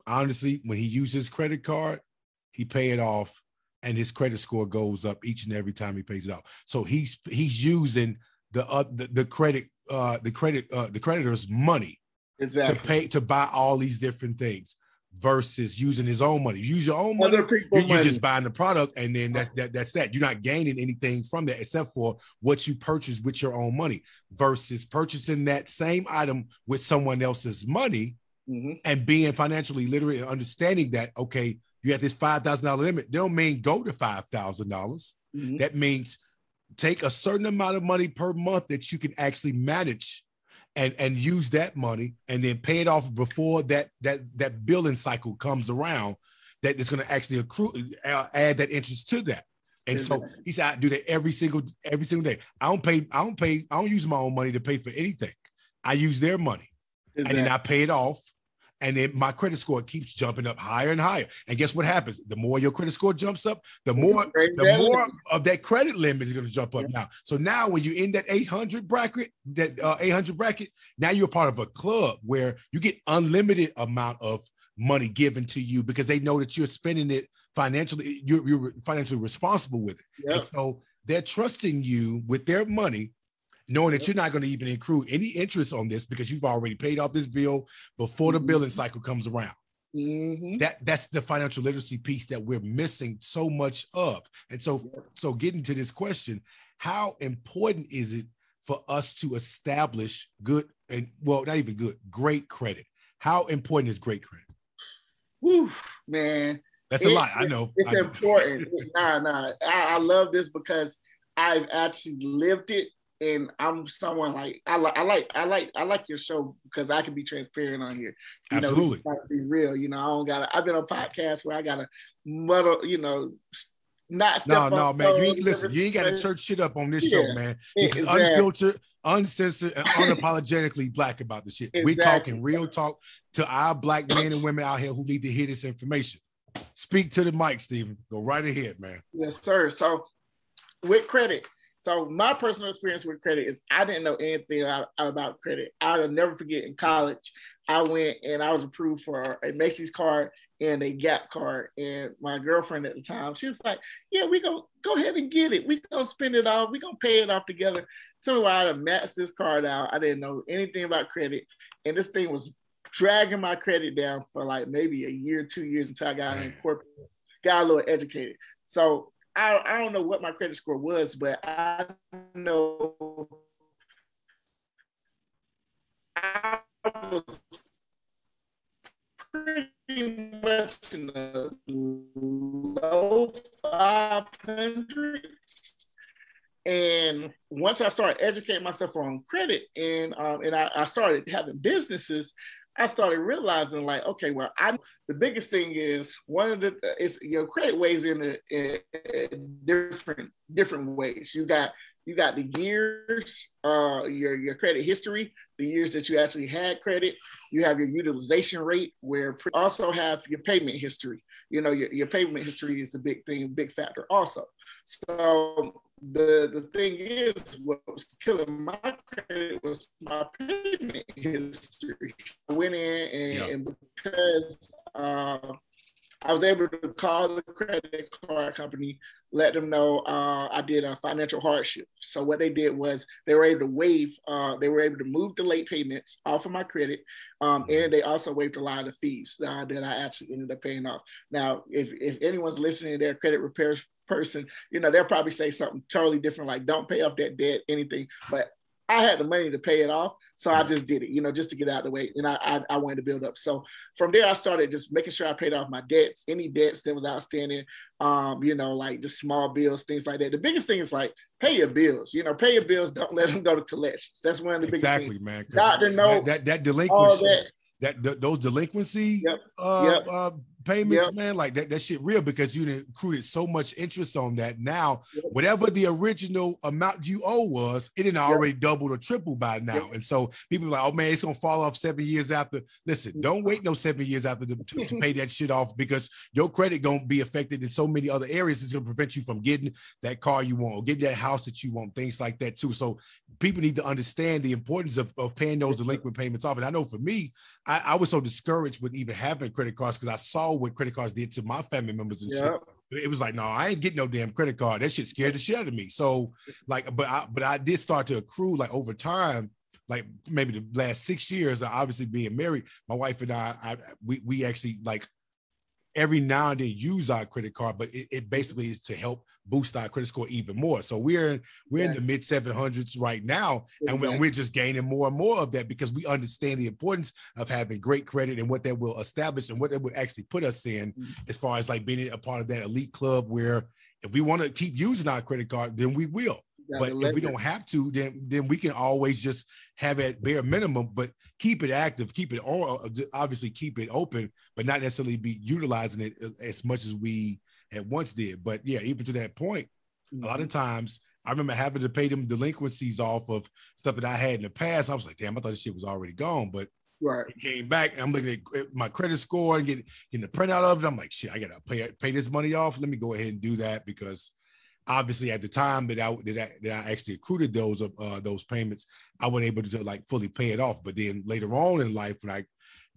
honestly, when he uses his credit card, he pay it off and his credit score goes up each and every time he pays it off. So he's he's using the uh, the, the credit uh the credit uh the creditor's money exactly. to pay to buy all these different things versus using his own money. You use your own money, you're, money. just buying the product and then that's that, that's that. You're not gaining anything from that except for what you purchase with your own money versus purchasing that same item with someone else's money Mhm. and being financially literate and understanding that okay, you have this five thousand dollar limit. They don't mean go to five thousand dollars. Mhm. That means take a certain amount of money per month that you can actually manage and and use that money and then pay it off before that that that billing cycle comes around that it's going to actually accrue uh, add that interest to that and so he said i do that every single every single day i don't pay i don't pay i don't use my own money to pay for anything i use their money and then I pay it off. And then my credit score keeps jumping up higher and higher. And guess what happens? The more your credit score jumps up, the more the more of that credit limit is going to jump up now. So now when you're in that 800 bracket, that uh, 800 bracket, now you're part of a club where you get unlimited amount of money given to you because they know that you're spending it financially. You're, you're financially responsible with it. Yep. And so they're trusting you with their money, knowing that you're not going to even accrue any interest on this because you've already paid off this bill before the Mhm. billing cycle comes around. Mhm. That that's the financial literacy piece that we're missing so much of. And so so getting to this question, how important is it for us to establish good and well, not even good, great credit? How important is great credit? Whew, man. That's a It- lot. I know. It's I know. important. nah, nah. I, I love this because I've actually lived it, and I'm someone like I like I like I like I like your show because I can be transparent on here. You know, Absolutely. gotta be real. You know, I don't got. to I've been on podcasts where I gotta muddle. You know, not No, no, man. You ain't listen. You ain't got to church shit up on this Yeah, show, man. This is exactly. unfiltered, uncensored, and unapologetically black about the shit. We Exactly. talking real talk to our black men and women out here who need to hear this information. Speak to the mic, Steven. Go right ahead, man. Yes, sir. So with credit, so my personal experience with credit is I didn't know anything about credit. I'll never forget in college, I went and I was approved for a Macy's card and a Gap card. And my girlfriend at the time, she was like, Yeah, we gonna go ahead and get it. We gonna spend it all. we gonna pay it off together. So I had maxed this card out. I didn't know anything about credit. And this thing was dragging my credit down for like maybe a year, two years until I got in corporate, got a little educated. So I, I don't know what my credit score was, but I know I was pretty much in the low 500s. And once I started educating myself on credit and um, and I, I started having businesses, I started realizing like, okay, well, I the biggest thing is one of the is your credit weighs in, a, in, different different ways. You got you got the years, uh, your your credit history, the years that you actually had credit. You have your utilization rate, where also have your payment history. You know, your, your payment history is a big thing, big factor also. So the the thing is, what was killing my credit was my payment history. I went in and, Yeah. and because uh, I was able to call the credit card company, let them know uh, I did a financial hardship. So what they did was they were able to waive, uh, they were able to move the late payments off of my credit, um, and they also waived a lot of the fees uh, that I actually ended up paying off. Now, if if anyone's listening, to their credit repairs person, you know, they'll probably say something totally different, like don't pay off that debt, anything. But I had the money to pay it off, so I just did it, you know, just to get out of the way. And I, I, I wanted to build up. So from there, I started just making sure I paid off my debts, any debts that was outstanding, um, you know, like just small bills, things like that. The biggest thing is like pay your bills. You know, pay your bills. Don't let them go to collections. That's one of the biggest things. exactly, man. Doctor notes, that, that, that delinquency, that. that, that those delinquency Yep. uh, Yep. uh, payments, Yep. man, like that, that shit real because you accrued so much interest on that. Now, Yep. whatever the original amount you owe was, it didn't already doubled or tripled by now. And so people are like, oh man, it's gonna fall off seven years after. Listen, mm-hmm. don't wait no seven years after to, to, to pay that shit off because your credit gonna be affected in so many other areas. It's gonna prevent you from getting that car you want or getting that house that you want, things like that too. So people need to understand the importance of, of paying those delinquent payments off. And I know for me, I, I was so discouraged with even having credit cards because I saw what credit cards did to my family members and shit. It was like, no, I ain't getting no damn credit card. That shit scared the shit out of me. So, like, but I but I did start to accrue like over time, like maybe the last six years. Obviously, being married, my wife and I, I we we actually like every now and then use our credit card, but it, it basically is to help boost our credit score even more. So we're we're in the mid 700s right now, and we're, we're just gaining more and more of that because we understand the importance of having great credit and what that will establish and what that will actually put us in Mhm. as far as like being a part of that elite club where if we want to keep using our credit card, then we will. But if we don't have to, then then we can always just have at bare minimum, but keep it active, keep it on, uh, obviously keep it open, but not necessarily be utilizing it uh, as much as we had once did. But yeah, even to that point, a lot of mm-hmm. times I remember having to pay them delinquencies off of stuff that I had in the past. I was like, damn, I thought this shit was already gone, but right. it came back and I'm looking at my credit score and getting, getting the printout of it. I'm like, shit, I gotta pay pay this money off. Let me go ahead and do that because obviously at the time that I that I, that I actually accrued those uh, those payments, I wasn't able to like fully pay it off. But then later on in life, when I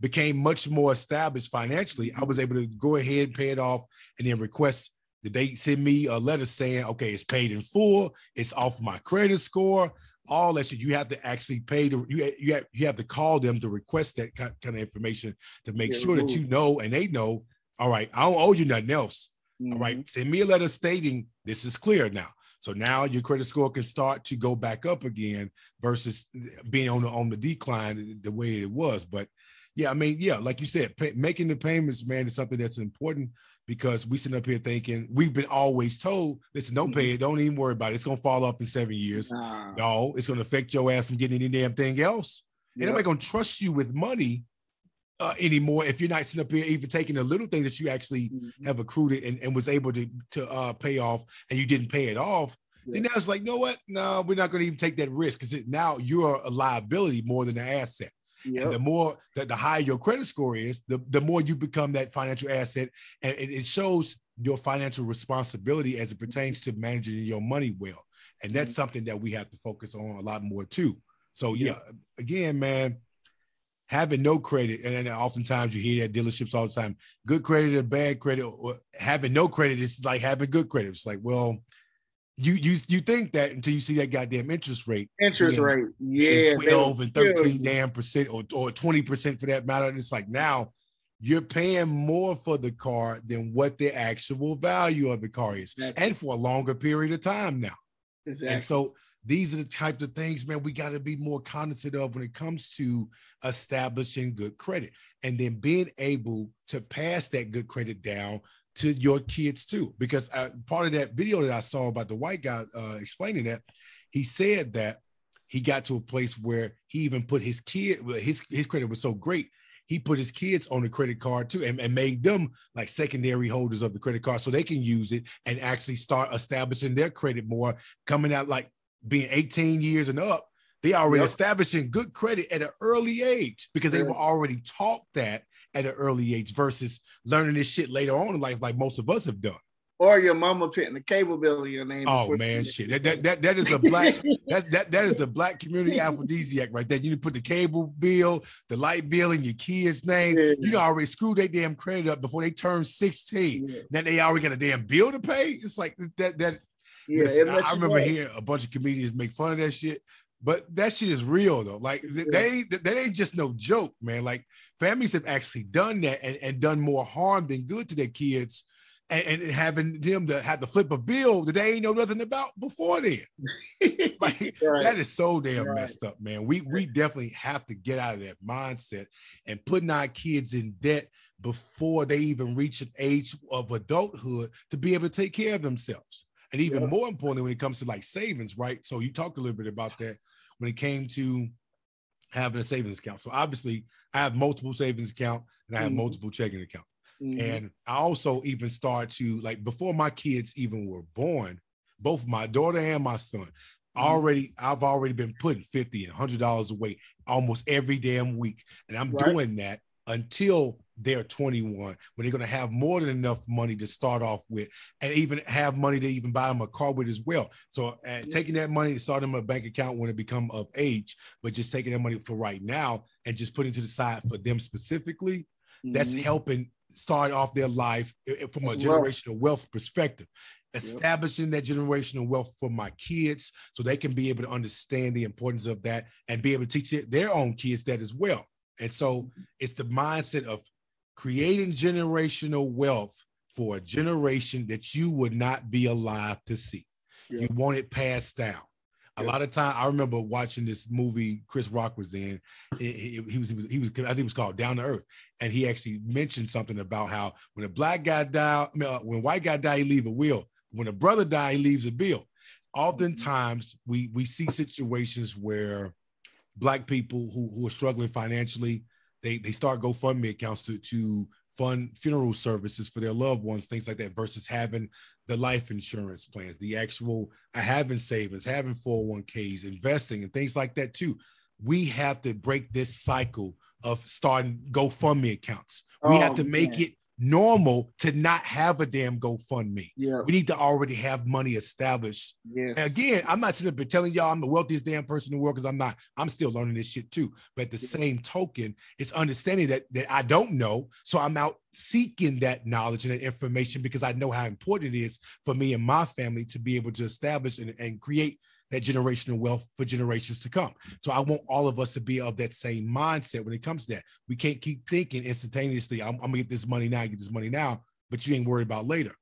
became much more established financially, I was able to go ahead, and pay it off, and then request that they send me a letter saying, okay, it's paid in full, it's off my credit score, all that shit. You have to actually pay to you you have, you have to call them to request that kind of information to make Yeah, sure that you know and they know. All right, I don't owe you nothing else. Mhm. All right, send me a letter stating this is clear now. So now your credit score can start to go back up again versus being on the on the decline the way it was. But yeah, I mean, yeah, like you said, pay, making the payments, man, is something that's important because we sit up here thinking we've been always told, listen, don't pay mm-hmm. it, don't even worry about it. It's gonna fall off in seven years. Nah. No, it's gonna affect your ass from getting any damn thing else. Yep. nobody gonna trust you with money uh, anymore if you're not sitting up here even taking the little things that you actually Mhm. have accrued and, and was able to to uh, pay off and you didn't pay it off. Then Yeah. now it's like, you know what? No, we're not going to even take that risk because now you're a liability more than an asset. Yep. And the more that the higher your credit score is, the, the more you become that financial asset. And it, it shows your financial responsibility as it pertains to managing your money well. And that's something that we have to focus on a lot more too. So yeah, again, man, having no credit, and then oftentimes you hear that dealerships all the time, good credit or bad credit, or having no credit is like having good credit. It's like, well, you you you think that until you see that goddamn interest rate Interest Yeah. rate. Yeah. 12 and 13 damn percent or, or 20 percent for that matter. And it's like now you're paying more for the car than what the actual value of the car is, Exactly. and for a longer period of time now. Exactly. And so these are the types of things, man, we got to be more cognizant of when it comes to establishing good credit and then being able to pass that good credit down to your kids too. Because uh, part of that video that I saw about the white guy uh, explaining that, he said that he got to a place where he even put his kid, his his credit was so great. He put his kids on the credit card too and, and made them like secondary holders of the credit card so they can use it and actually start establishing their credit more, coming out like being 18 years and up. They already Yep. establishing good credit at an early age because they were already taught that at an early age versus learning this shit later on in life, like most of us have done. or your mama putting the cable bill in your name. Oh man, shit. That, that, that, that is a black that, that that is the black community aphrodisiac right there. You need to put the cable bill, the light bill in your kid's name. Yeah. You know already screwed their damn credit up before they turn 16. Yeah. Now they already got a damn bill to pay. It's like that that Yeah, listen, I, I remember know. hearing a bunch of comedians make fun of that shit. But that shit is real though. Like Yeah. they that ain't just no joke, man. Like families have actually done that and, and done more harm than good to their kids and, and, having them to have to flip a bill that they ain't know nothing about before then. like, right. That is so damn right. messed up, man. We we definitely have to get out of that mindset and putting our kids in debt before they even reach an age of adulthood to be able to take care of themselves. And even yeah. more importantly, when it comes to like savings, right? So you talked a little bit about that when it came to having a savings account. So obviously, I have multiple savings account and I have mm-hmm. multiple checking account. Mm-hmm. And I also even start to like before my kids even were born, both my daughter and my son, mm-hmm. already I've already been putting 50 and 100 dollars away almost every damn week. And I'm right. doing that until they're 21 when they're going to have more than enough money to start off with and even have money to even buy them a car with as well so uh, yeah. taking that money and starting them a bank account when it become of age but just taking that money for right now and just putting to the side for them specifically mm-hmm. that's helping start off their life from a generational wealth perspective establishing yep. that generational wealth for my kids so they can be able to understand the importance of that and be able to teach their own kids that as well and so mm-hmm. it's the mindset of creating generational wealth for a generation that you would not be alive to see. Yep. You want it passed down. A lot of time, I remember watching this movie Chris Rock was in. He, he, was, he was, he was, I think it was called Down to Earth, and he actually mentioned something about how when a black guy die, uh, when a white guy die, he leave a will. When a brother die, he leaves a bill. Oftentimes, we we see situations where black people who who are struggling financially they they start GoFundMe accounts to to fund funeral services for their loved ones, things like that, versus having the life insurance plans, the actual having savings, having 401ks, investing, and things like that too. We have to break this cycle of starting GoFundMe accounts. We oh, have to make man. it normal to not have a damn GoFundMe. Yeah. We need to already have money established. Yes. And again, I'm not sitting up telling y'all I'm the wealthiest damn person in the world because I'm not. I'm still learning this shit too. But at the same token, it's understanding that that I don't know. So I'm out seeking that knowledge and that information because I know how important it is for me and my family to be able to establish and, and create that generational wealth for generations to come. So I want all of us to be of that same mindset when it comes to that. We can't keep thinking instantaneously, I'm, I'm gonna get this money now, get this money now, but you ain't worried about later.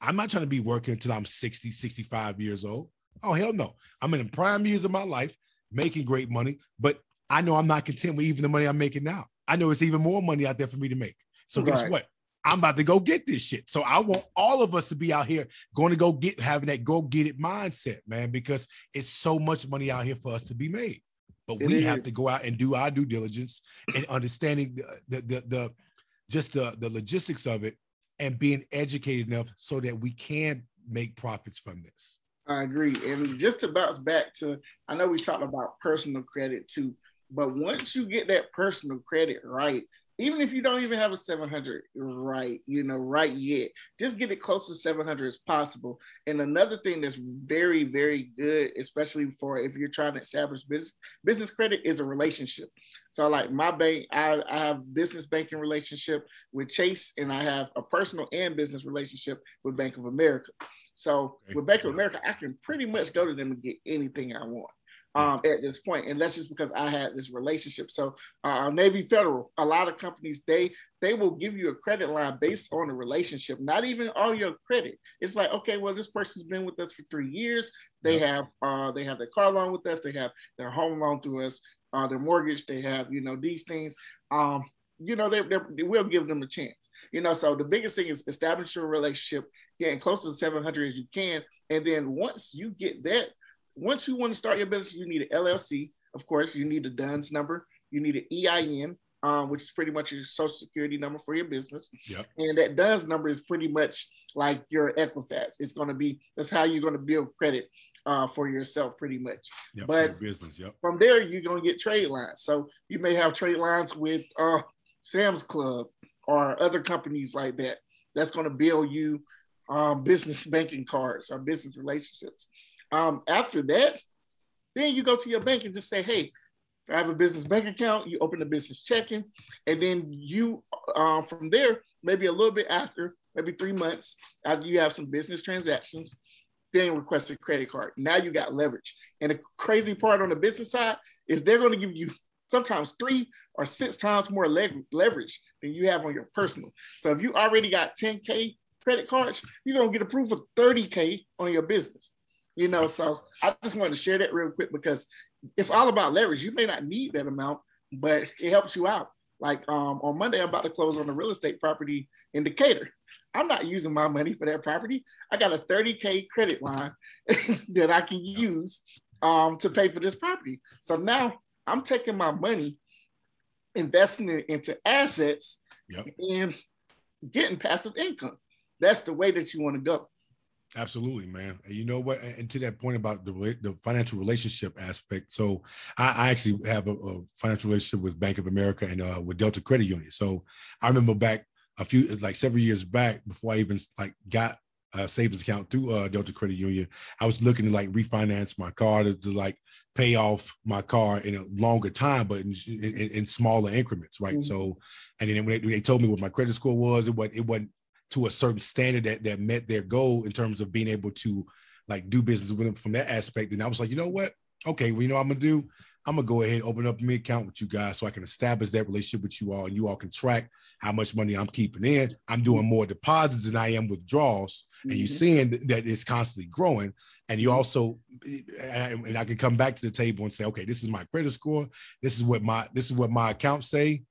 I'm not trying to be working until I'm 60, 65 years old. Oh, hell no. I'm in the prime years of my life, making great money, but I know I'm not content with even the money I'm making now. I know it's even more money out there for me to make. So right. guess what? I'm about to go get this shit. So I want all of us to be out here going to go get having that go get it mindset, man, because it's so much money out here for us to be made. But it we is. have to go out and do our due diligence and understanding the the the, the just the, the logistics of it and being educated enough so that we can make profits from this. I agree. And just to bounce back to, I know we talked about personal credit too, but once you get that personal credit right, even if you don't even have a 700 right you know right yet just get it close to 700 as possible. And another thing that's very very good especially for if you're trying to establish business business credit is a relationship. So like my bank i, I have business banking relationship with chase and i have a personal and business relationship with bank of america. So with bank of america i can pretty much go to them and get anything i want um, at this point, and that's just because I had this relationship. So uh, Navy Federal, a lot of companies they they will give you a credit line based on a relationship, not even all your credit. It's like okay, well this person's been with us for three years. They have uh, they have their car loan with us. They have their home loan through us. Uh, their mortgage. They have you know these things. Um, you know, they, they will give them a chance. You know, so the biggest thing is establishing your relationship, getting close to 700 as you can. And then once you get that, once you want to start your business, you need an LLC. Of course, you need a DUNS number. You need an EIN, um, which is pretty much your social security number for your business. Yep. And that DUNS number is pretty much like your Equifax. It's going to be that's how you're going to build credit uh, for yourself, pretty much. Yep, but business, yep. from there, you're going to get trade lines. So you may have trade lines with uh, Sam's Club or other companies like that. That's going to build you um, business banking cards or business relationships. Um, after that, then you go to your bank and just say, hey, I have a business bank account. You open a business checking, and then you uh, from there, maybe a little bit after, maybe three months after you have some business transactions, then request a credit card. Now you got leverage. And the crazy part on the business side is they're going to give you sometimes three or six times more leverage than you have on your personal. So if you already got 10K credit cards, you're gonna get approved for 30K on your business. You know, so I just wanted to share that real quick because it's all about leverage. You may not need that amount, but it helps you out. Like um, on Monday, I'm about to close on a real estate property in Decatur. I'm not using my money for that property. I got a 30K credit line that I can use um, to pay for this property. So now I'm taking my money, investing it into assets, yep. and getting passive income. That's the way that you want to go. Absolutely, man. And you know what? And to that point about the the financial relationship aspect, so I, I actually have a, a, financial relationship with Bank of America and uh, with Delta Credit Union. So I remember back a few, like several years back, before I even like got a savings account through uh, Delta Credit Union, I was looking to like refinance my car to, to like pay off my car in a longer time, but in, in, in smaller increments, right? Mm-hmm. So, and then when they, when they, told me what my credit score was, it wasn't, it wasn't to a certain standard that that met their goal in terms of being able to like do business with them from that aspect. And I was like, you know what? Okay, well, you know what I'm gonna do? I'm gonna go ahead and open up a account with you guys so I can establish that relationship with you all, and you all can track how much money I'm keeping in. I'm doing more deposits than I am withdrawals, mm-hmm. and you're seeing that it's constantly growing. And you also, and I can come back to the table and say, okay, this is my credit score. This is what my this is what my accounts say.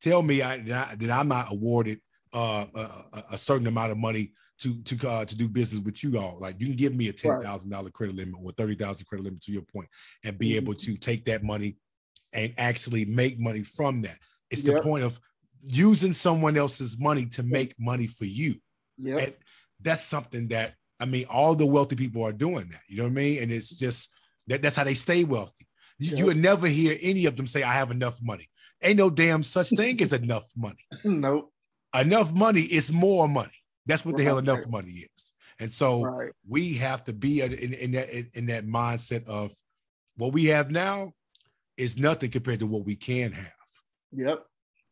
Tell me I, that I'm not awarded uh, a, a, certain amount of money to to uh, to do business with you all. Like you can give me a ten thousand dollar credit limit or thirty thousand credit limit to your point, and be mm-hmm. able to take that money and actually make money from that. It's yep. the point of using someone else's money to make money for you. Yeah, that's something that I mean, all the wealthy people are doing that. You know what I mean? And it's just that that's how they stay wealthy. You, yep. you would never hear any of them say, "I have enough money." Ain't no damn such thing as enough money. nope enough money is more money. That's what the hell enough money is. And so right. we have to be in, in that in that mindset of what we have now is nothing compared to what we can have. Yep.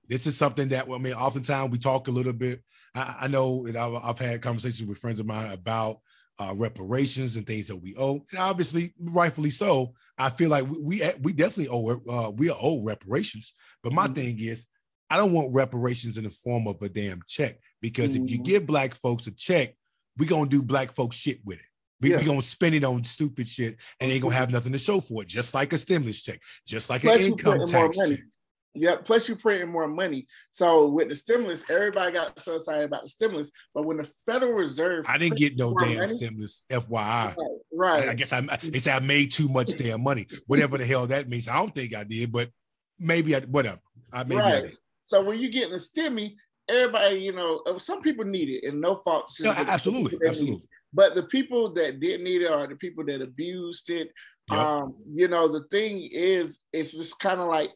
This is something that I mean, oftentimes we talk a little bit. I, I know that I've, I've, had conversations with friends of mine about uh, reparations and things that we owe, and obviously, rightfully so. I feel like we we, we definitely owe uh, we owe reparations. But my mm-hmm. thing is, I don't want reparations in the form of a damn check because mm-hmm. if you mm-hmm. give black folks a check, we're gonna do black folks shit with it. We, yeah. gonna spend it on stupid shit and ain't gonna have nothing to show for it, just like a stimulus check, just like Plus an income tax check. Yeah, plus you printing more money. So with the stimulus, everybody got so excited about the stimulus. But when the Federal Reserve I didn't get no damn money, stimulus, FYI. Right. right. I, I guess I they say I made too much damn money. Whatever the hell that means. I don't think I did, but maybe I whatever. I maybe right. I did. So when you get in a stimmy, everybody, you know, uh, some people need it and no fault. No, absolutely, absolutely. But the people that didn't need it are the people that abused it. Yep. Um, you know, the thing is, it's just kind of like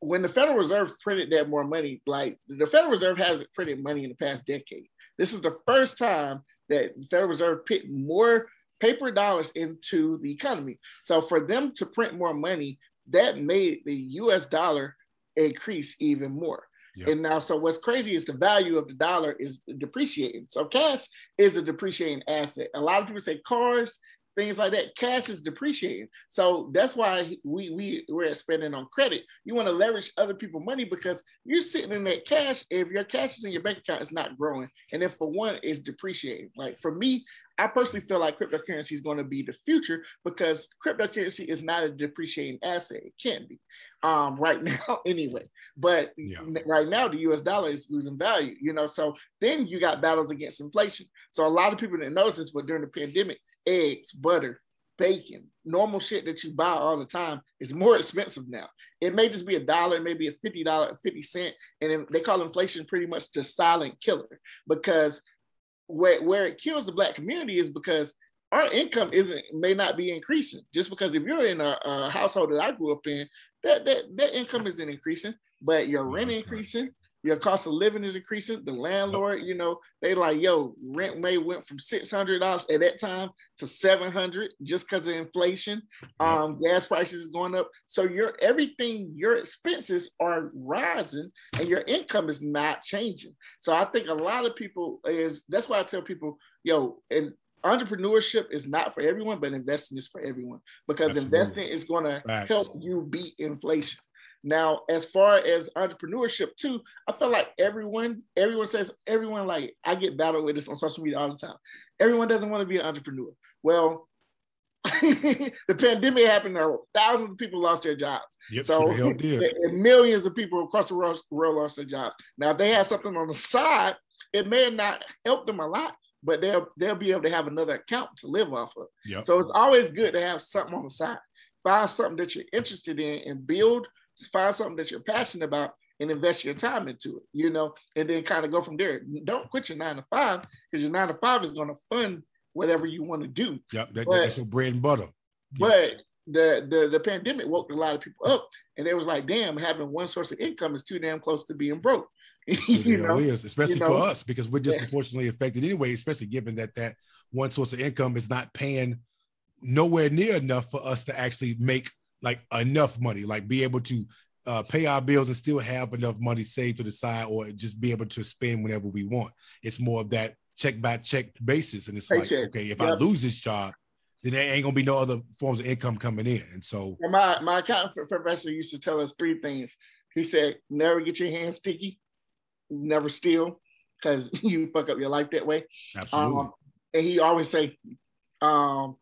when the Federal Reserve printed that more money, like the Federal Reserve hasn't printed money in the past decade. This is the first time that the Federal Reserve put more paper dollars into the economy. So for them to print more money, that made the US dollar increase even more. Yep. And now, so what's crazy is the value of the dollar is depreciating. So cash is a depreciating asset. A lot of people say cars, things like that. Cash is depreciating. So that's why we we we're spending on credit. You want to leverage other people's money because you're sitting in that cash. If your cash is in your bank account, it's not growing. And if for one, it's depreciating. Like for me, I personally feel like cryptocurrency is going to be the future because cryptocurrency is not a depreciating asset. It can't be um, right now anyway. But yeah. right now, the US dollar is losing value, you know. So then you got battles against inflation. So a lot of people didn't notice this, but during the pandemic, eggs, butter, bacon, normal shit that you buy all the time is more expensive now. It may just be a dollar, it may be a $50, 50 cent. And they call inflation pretty much the silent killer because where, where it kills the black community is because our income isn't may not be increasing just because if you're in a, a household that I grew up in, that, that that income isn't increasing, but your rent increasing, your cost of living is increasing. The landlord, you know, they like, yo, rent may went from six hundred dollars at that time to seven hundred just because of inflation. Um, gas prices is going up, so your everything, your expenses are rising, and your income is not changing. So I think a lot of people is that's why I tell people, yo, and entrepreneurship is not for everyone, but investing is for everyone because Absolutely. investing is going to help you beat inflation. Now, as far as entrepreneurship too, I feel like everyone, everyone says, everyone like I get battled with this on social media all the time. Everyone doesn't want to be an entrepreneur. Well, the pandemic happened, thousands of people lost their jobs. Yep, so millions of people across the world, world lost their jobs. Now, if they have something on the side, it may not help them a lot, but they'll they'll be able to have another account to live off of. Yep. So it's always good to have something on the side. Find something that you're interested in and build. Find something that you're passionate about and invest your time into it. You know, and then kind of go from there. Don't quit your nine to five because your nine to five is going to fund whatever you want to do. Yep, that, but, that's your bread and butter. But the, the the pandemic woke a lot of people up, and it was like, damn, having one source of income is too damn close to being broke. you know, is, especially you know? for us because we're disproportionately yeah. affected anyway, especially given that that one source of income is not paying nowhere near enough for us to actually make like enough money, like be able to uh, pay our bills and still have enough money saved to the side or just be able to spend whenever we want. It's more of that check by check basis. And it's like, okay, if yep. I lose this job, then there ain't gonna be no other forms of income coming in. And so my my accountant professor used to tell us three things. He said, never get your hands sticky never steal because you fuck up your life that way. Absolutely. Um, and he always say, um,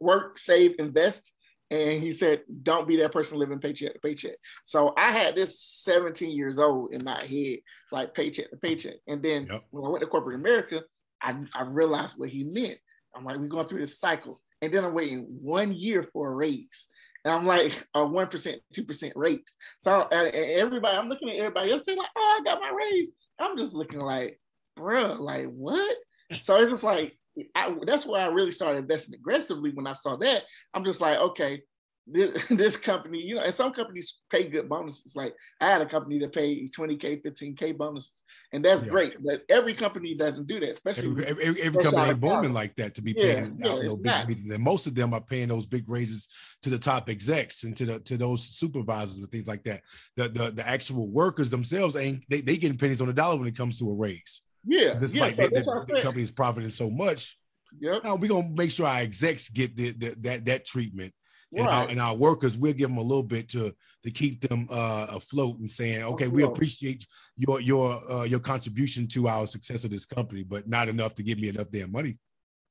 work, save, invest. And he said, don't be that person living paycheck to paycheck. So I had this 17 years old in my head, like paycheck to paycheck. And then yep. when I went to corporate America, I, I realized what he meant. I'm like, we're going through this cycle. And then I'm waiting one year for a raise. And I'm like a one percent, two percent raise. So uh, everybody, I'm looking at everybody else. They're like, "Oh, I got my raise." I'm just looking like, "Bro, like what?" So it's just like I, that's where I really started investing aggressively when I saw that. I'm just like, okay, this, this, company, you know, and some companies pay good bonuses. Like I had a company that paid 20K, 15K bonuses, and that's yeah. great. But every company doesn't do that, especially every, every, every company ain't booming like that to be yeah, paying yeah, out no big not. raises. And most of them are paying those big raises to the top execs and to the to those supervisors and things like that. The the, the actual workers themselves ain't they, they getting pennies on the dollar when it comes to a raise. Yeah. It's yeah, like so the, the company's profiting so much. Yep. Now we're gonna make sure our execs get the, the, that that treatment and, our, and our workers, we'll give them a little bit to to keep them uh, afloat and saying, okay, we appreciate your your uh, your contribution to our success of this company, but not enough to give me enough damn money.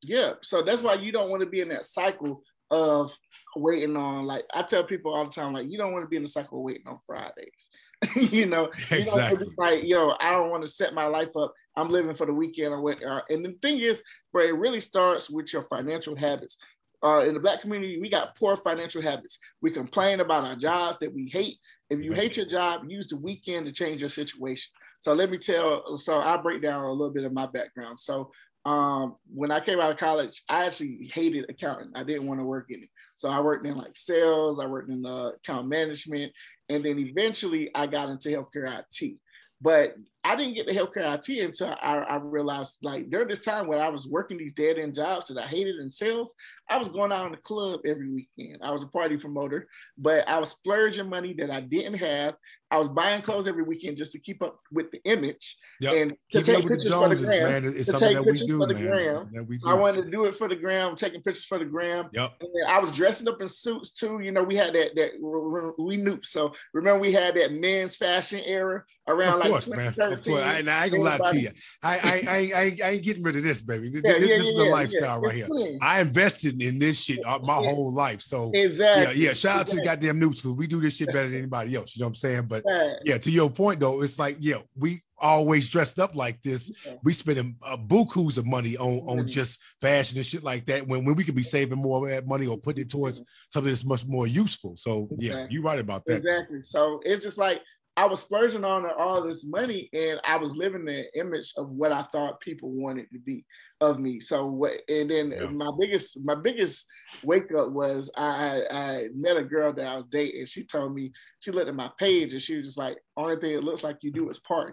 Yeah, so that's why you don't want to be in that cycle of waiting on. Like I tell people all the time, like you don't want to be in the cycle of waiting on Fridays. you know, exactly. You like yo, I don't want to set my life up. I'm living for the weekend. Or what, uh, and the thing is, but it really starts with your financial habits uh, in the black community, we got poor financial habits. We complain about our jobs that we hate. If you hate your job, use the weekend to change your situation. So let me tell. So I'll break down a little bit of my background. So um, when I came out of college, I actually hated accounting. I didn't want to work in it. So I worked in like sales. I worked in uh, account management, and then eventually I got into healthcare IT. But I didn't get the healthcare IT until I, I, realized like during this time when I was working these dead end jobs that I hated in sales, I was going out in the club every weekend. I was a party promoter, but I was splurging money that I didn't have. I was buying clothes every weekend just to keep up with the image yep. and to Keeping take pictures for the gram. Man, it's something that, do, for the gram. something that, we do, man. I wanted to do it for the gram, taking pictures for the gram. Yep. And I was dressing up in suits too. You know, we had that that we knew. So remember, we had that men's fashion era around of like course, 2013. That's what I, I ain't gonna lie to you. I, I, I, I, ain't getting rid of this, baby. This, yeah, this, yeah, this yeah, is a lifestyle right here. I invested in this shit my whole life. So exactly. yeah, yeah. Shout out exactly. to goddamn new school. we do this shit better than anybody else. You know what I'm saying? But right. yeah, to your point though, it's like yeah, we always dressed up like this. We spending a bukus of money on on mm-hmm. just fashion and shit like that. When when we could be saving more of that money or putting it towards mm-hmm. something that's much more useful. So yeah, exactly. you're right about that. Exactly. So it's just like I was splurging on all this money and I was living the image of what I thought people wanted to be of me. So what and then yeah. my biggest my biggest wake up was I I met a girl that I was dating. She told me she looked at my page and she was just like, only thing it looks like you do is party.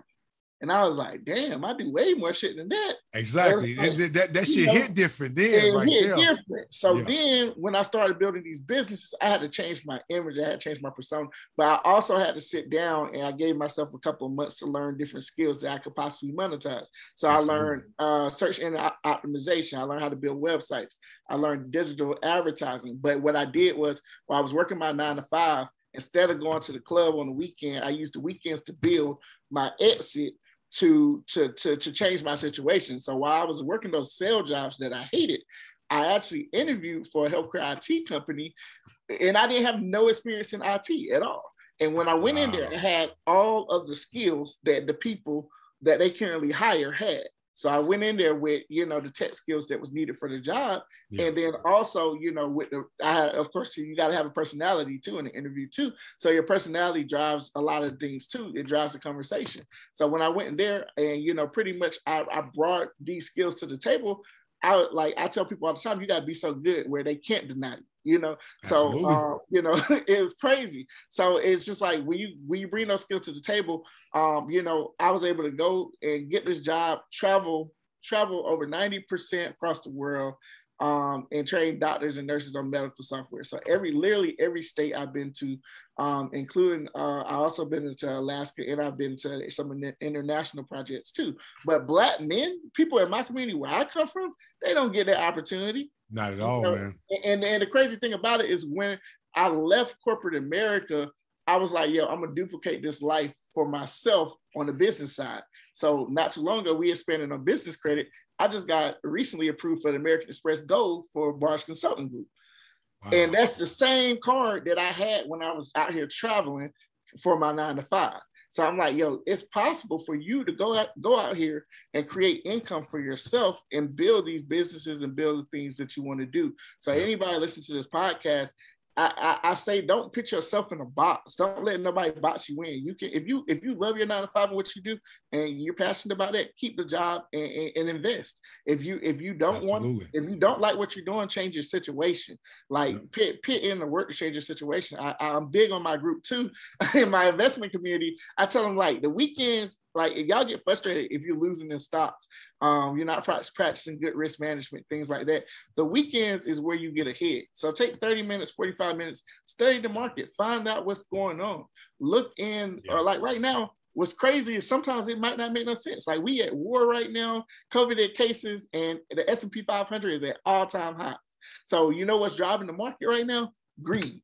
And I was like, damn, I do way more shit than that. Exactly. Like, that, that, that shit know, hit different then. Right hit there. different. So yeah. then when I started building these businesses, I had to change my image. I had to change my persona. But I also had to sit down and I gave myself a couple of months to learn different skills that I could possibly monetize. So Absolutely. I learned uh, search engine optimization. I learned how to build websites. I learned digital advertising. But what I did was while I was working my nine to five, instead of going to the club on the weekend, I used the weekends to build my exit to to to to change my situation. So while I was working those sale jobs that I hated, I actually interviewed for a healthcare IT company, and I didn't have no experience in IT at all. And when I went wow. in there, I had all of the skills that the people that they currently hire had. So I went in there with, you know, the tech skills that was needed for the job. Yeah. And then also, you know, with the, I had, of course, you got to have a personality too in the interview too. So your personality drives a lot of things too. It drives the conversation. So when I went in there and, you know, pretty much I, I brought these skills to the table, I like I tell people all the time, you gotta be so good where they can't deny you. You know, so uh, you know it's crazy. So it's just like when you when you bring those skills to the table, um, you know, I was able to go and get this job, travel travel over ninety percent across the world, um, and train doctors and nurses on medical software. So every literally every state I've been to, um, including uh, I also been to Alaska and I've been to some international projects too. But black men, people in my community where I come from, they don't get that opportunity. Not at all, man. And, and the crazy thing about it is when I left corporate America, I was like, yo, I'm gonna duplicate this life for myself on the business side. So not too long ago, we expanded on business credit. I just got recently approved for the American Express Gold for Barge Consulting Group. Wow. And that's the same card that I had when I was out here traveling for my nine to five. So I'm like, yo, it's possible for you to go out, go out here and create income for yourself and build these businesses and build the things that you want to do. So anybody listen to this podcast, I, I, I, say don't put yourself in a box. Don't let nobody box you in. You can if you if you love your nine to five and what you do and you're passionate about that, keep the job and, and, and invest. If you if you don't Absolutely. want if you don't like what you're doing, change your situation. Like yeah. pit, pit in the work to change your situation. I, I'm big on my group too. in my investment community, I tell them like the weekends, like if y'all get frustrated if you're losing in stocks, um, you're not practicing good risk management, things like that. The weekends is where you get ahead. So take 30 minutes, 45 minutes, study the market, find out what's going on. Look in, yeah. or like right now, what's crazy is sometimes it might not make no sense. Like we at war right now, COVID cases, and the S&P 500 is at all-time highs. So you know what's driving the market right now? Greed.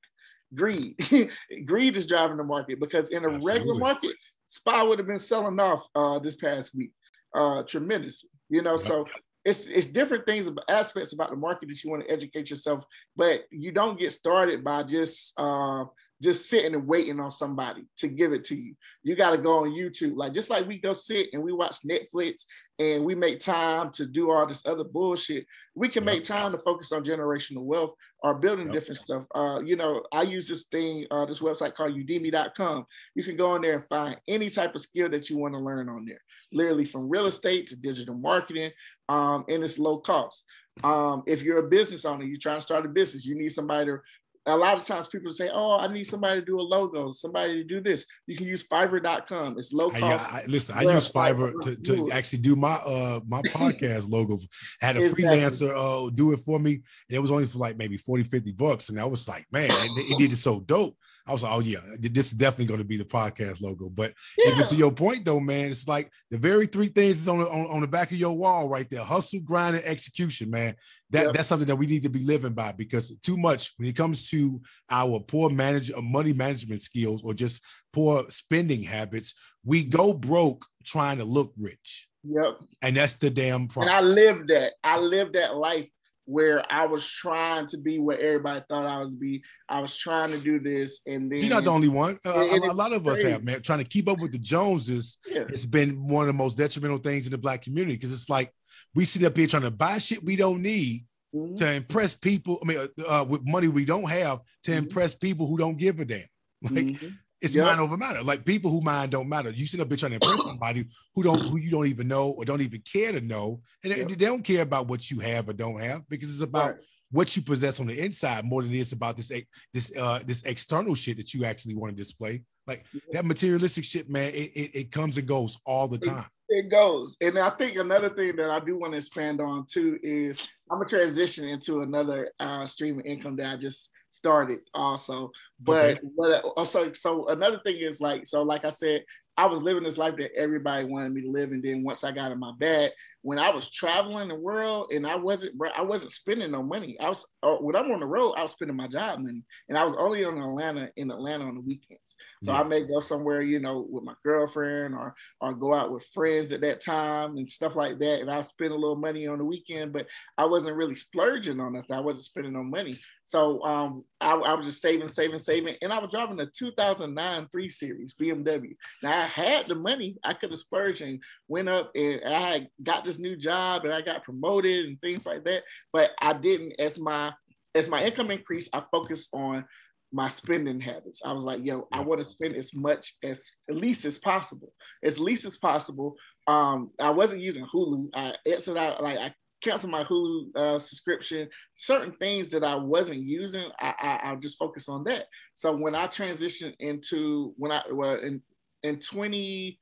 Greed. Greed is driving the market because in a Absolutely. regular market, SPY would have been selling off uh, this past week uh, tremendously. You know, so it's it's different things aspects about the market that you want to educate yourself, but you don't get started by just uh, just sitting and waiting on somebody to give it to you. You got to go on YouTube. Like just like we go sit and we watch Netflix and we make time to do all this other bullshit, we can yep. make time to focus on generational wealth or building yep. different stuff. Uh, you know, I use this thing, uh, this website called udemy.com. You can go on there and find any type of skill that you want to learn on there, literally from real estate to digital marketing, um, and it's low cost. Um, if you're a business owner, you're trying to start a business, you need somebody to a lot of times people say, "Oh, I need somebody to do a logo, somebody to do this." You can use Fiverr.com. It's low cost. I, I, listen, I use Fiverr to, to actually do my uh my podcast logo. I had a exactly. freelancer uh do it for me. It was only for like maybe 40, 50 bucks. And I was like, man, it, it did it so dope. I was like, oh yeah, this is definitely going to be the podcast logo. But yeah. even to your point though, man, it's like the very three things is on on, on the back of your wall right there: hustle, grind, and execution, man. That, yep. that's something that we need to be living by because too much when it comes to our poor manage uh, money management skills or just poor spending habits, we go broke trying to look rich. Yep. And that's the damn problem. And I lived that. I lived that life where I was trying to be what everybody thought I was be. I was trying to do this, and then you're not the only one. Uh, a, a, lot of us have, man. Trying to keep up with the Joneses. Yeah. It's been one of the most detrimental things in the black community because it's like we sit up here trying to buy shit we don't need mm-hmm. to impress people. I mean, uh, uh, with money we don't have to mm-hmm. impress people who don't give a damn. Like mm-hmm. It's yep. mind over matter. Like people who mind don't matter. You sit up here trying to impress somebody who don't who you don't even know or don't even care to know, and yep. they, they, don't care about what you have or don't have because it's about. Right. What you possess on the inside more than it is about this this uh this external shit that you actually want to display. Like that materialistic shit, man, it, it, it comes and goes all the time it goes. And I think another thing that I do want to expand on too is I'm gonna transition into another uh, stream of income that I just started also. But okay. but also uh, so another thing is like so like I said, I was living this life that everybody wanted me to live, and then once I got in my bag, when I was traveling the world and I wasn't, I wasn't spending no money. I was uh, when I'm on the road, I was spending my job money, and I was only in Atlanta in Atlanta on the weekends. So yeah. I may go somewhere, you know, with my girlfriend or or go out with friends at that time and stuff like that, and I'll spend a little money on the weekend. But I wasn't really splurging on nothing. I wasn't spending no money. So um, I, I, was just saving, saving, saving, and I was driving a 2009 3 Series BMW. Now I had the money, I could have splurged and went up, and I had got this new job, and I got promoted and things like that. But I didn't. As my as my income increased, I focused on my spending habits. I was like, yo, I want to spend as much as at least as possible, as least as possible. Um, I wasn't using Hulu. I exited out like I cancel my Hulu uh, subscription. Certain things that I wasn't using, I, I I'll just focus on that. So when I transitioned into when I well in in 20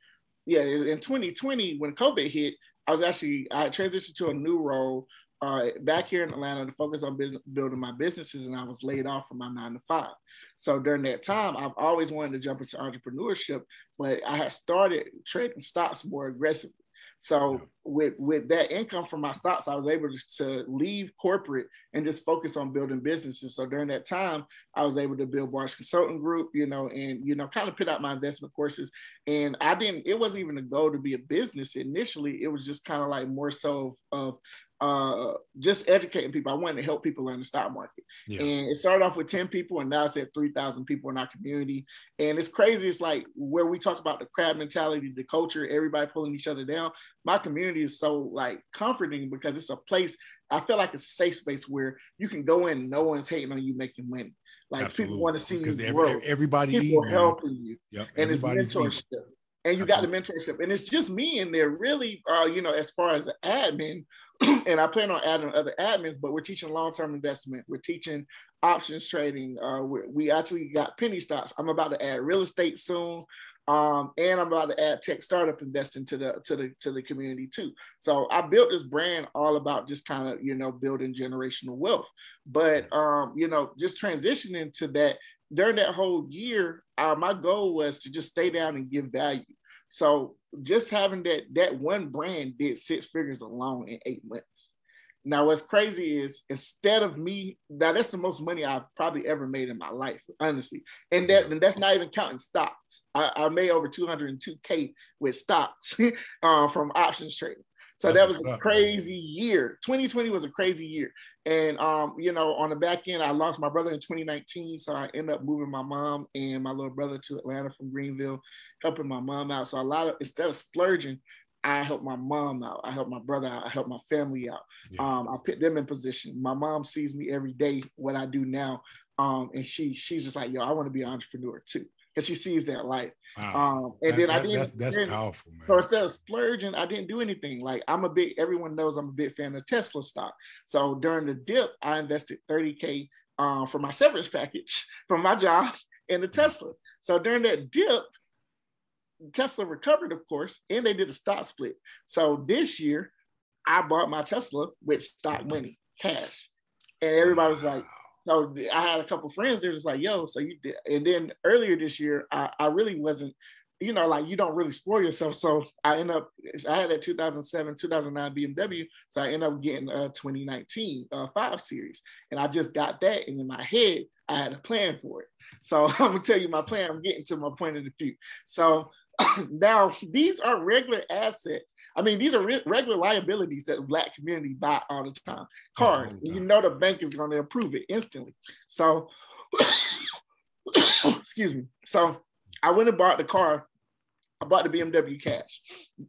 yeah in 2020 when COVID hit, I was actually I transitioned to a new role uh, back here in Atlanta to focus on business, building my businesses, and I was laid off from my nine to five. So during that time, I've always wanted to jump into entrepreneurship, but I had started trading stocks more aggressively. So with with that income from my stocks, I was able to leave corporate and just focus on building businesses. So during that time, I was able to build Barge Consulting Group, you know, and you know, kind of put out my investment courses. And I didn't. It wasn't even a goal to be a business initially. It was just kind of like more so of, of uh, just educating people. I wanted to help people learn the stock market. Yeah. And it started off with 10 people and now it's at 3,000 people in our community. And it's crazy. It's like where we talk about the crab mentality, the culture, everybody pulling each other down. My community is so like comforting because it's a place, I feel like it's a safe space where you can go in, no one's hating on you making money. Like Absolutely. people want to see you grow. Everybody people helping you. Yep. And it's mentorship. And you got the mentorship. And it's just me in there, really, uh, you know, as far as an admin, and I plan on adding other admins, but we're teaching long-term investment. We're teaching options trading. Uh, we actually got penny stocks. I'm about to add real estate soon. Um, and I'm about to add tech startup investing to the to the to the community too. So I built this brand all about just kind of you know building generational wealth. But um, you know, just transitioning to that during that whole year, uh, my goal was to just stay down and give value. So just having that that one brand did six figures alone in eight months. Now, what's crazy is instead of me, now that's the most money I've probably ever made in my life, honestly. And that and that's not even counting stocks. I, I made over 202k with stocks uh, from options trading. So that was a crazy year. 2020 was a crazy year. And um, you know, on the back end, I lost my brother in 2019. So I ended up moving my mom and my little brother to Atlanta from Greenville, helping my mom out. So a lot of instead of splurging, I helped my mom out. I helped my brother out. I helped my family out. Yeah. Um, I put them in position. My mom sees me every day, what I do now. Um, and she she's just like, yo, I want to be an entrepreneur too because she sees that light. Wow. Um, and that, then I didn't. That's, that's then, powerful, man. So instead of splurging, I didn't do anything. Like I'm a big. Everyone knows I'm a big fan of Tesla stock. So during the dip, I invested 30k um, for my severance package from my job in the Tesla. So during that dip, Tesla recovered, of course, and they did a stock split. So this year, I bought my Tesla with stock money, cash, and everybody was like so I had a couple friends. They're just like, "Yo, so you did." And then earlier this year, I, I really wasn't, you know, like you don't really spoil yourself. So I end up, I had that 2007, 2009 BMW. So I end up getting a 2019 uh, five series, and I just got that, and in my head, I had a plan for it. So I'm gonna tell you my plan. I'm getting to my point of the future. So now these are regular assets. I mean, these are re- regular liabilities that the black community buy all the time. Cars, you know, the bank is going to approve it instantly. So, excuse me. So I went and bought the car. I bought the BMW cash.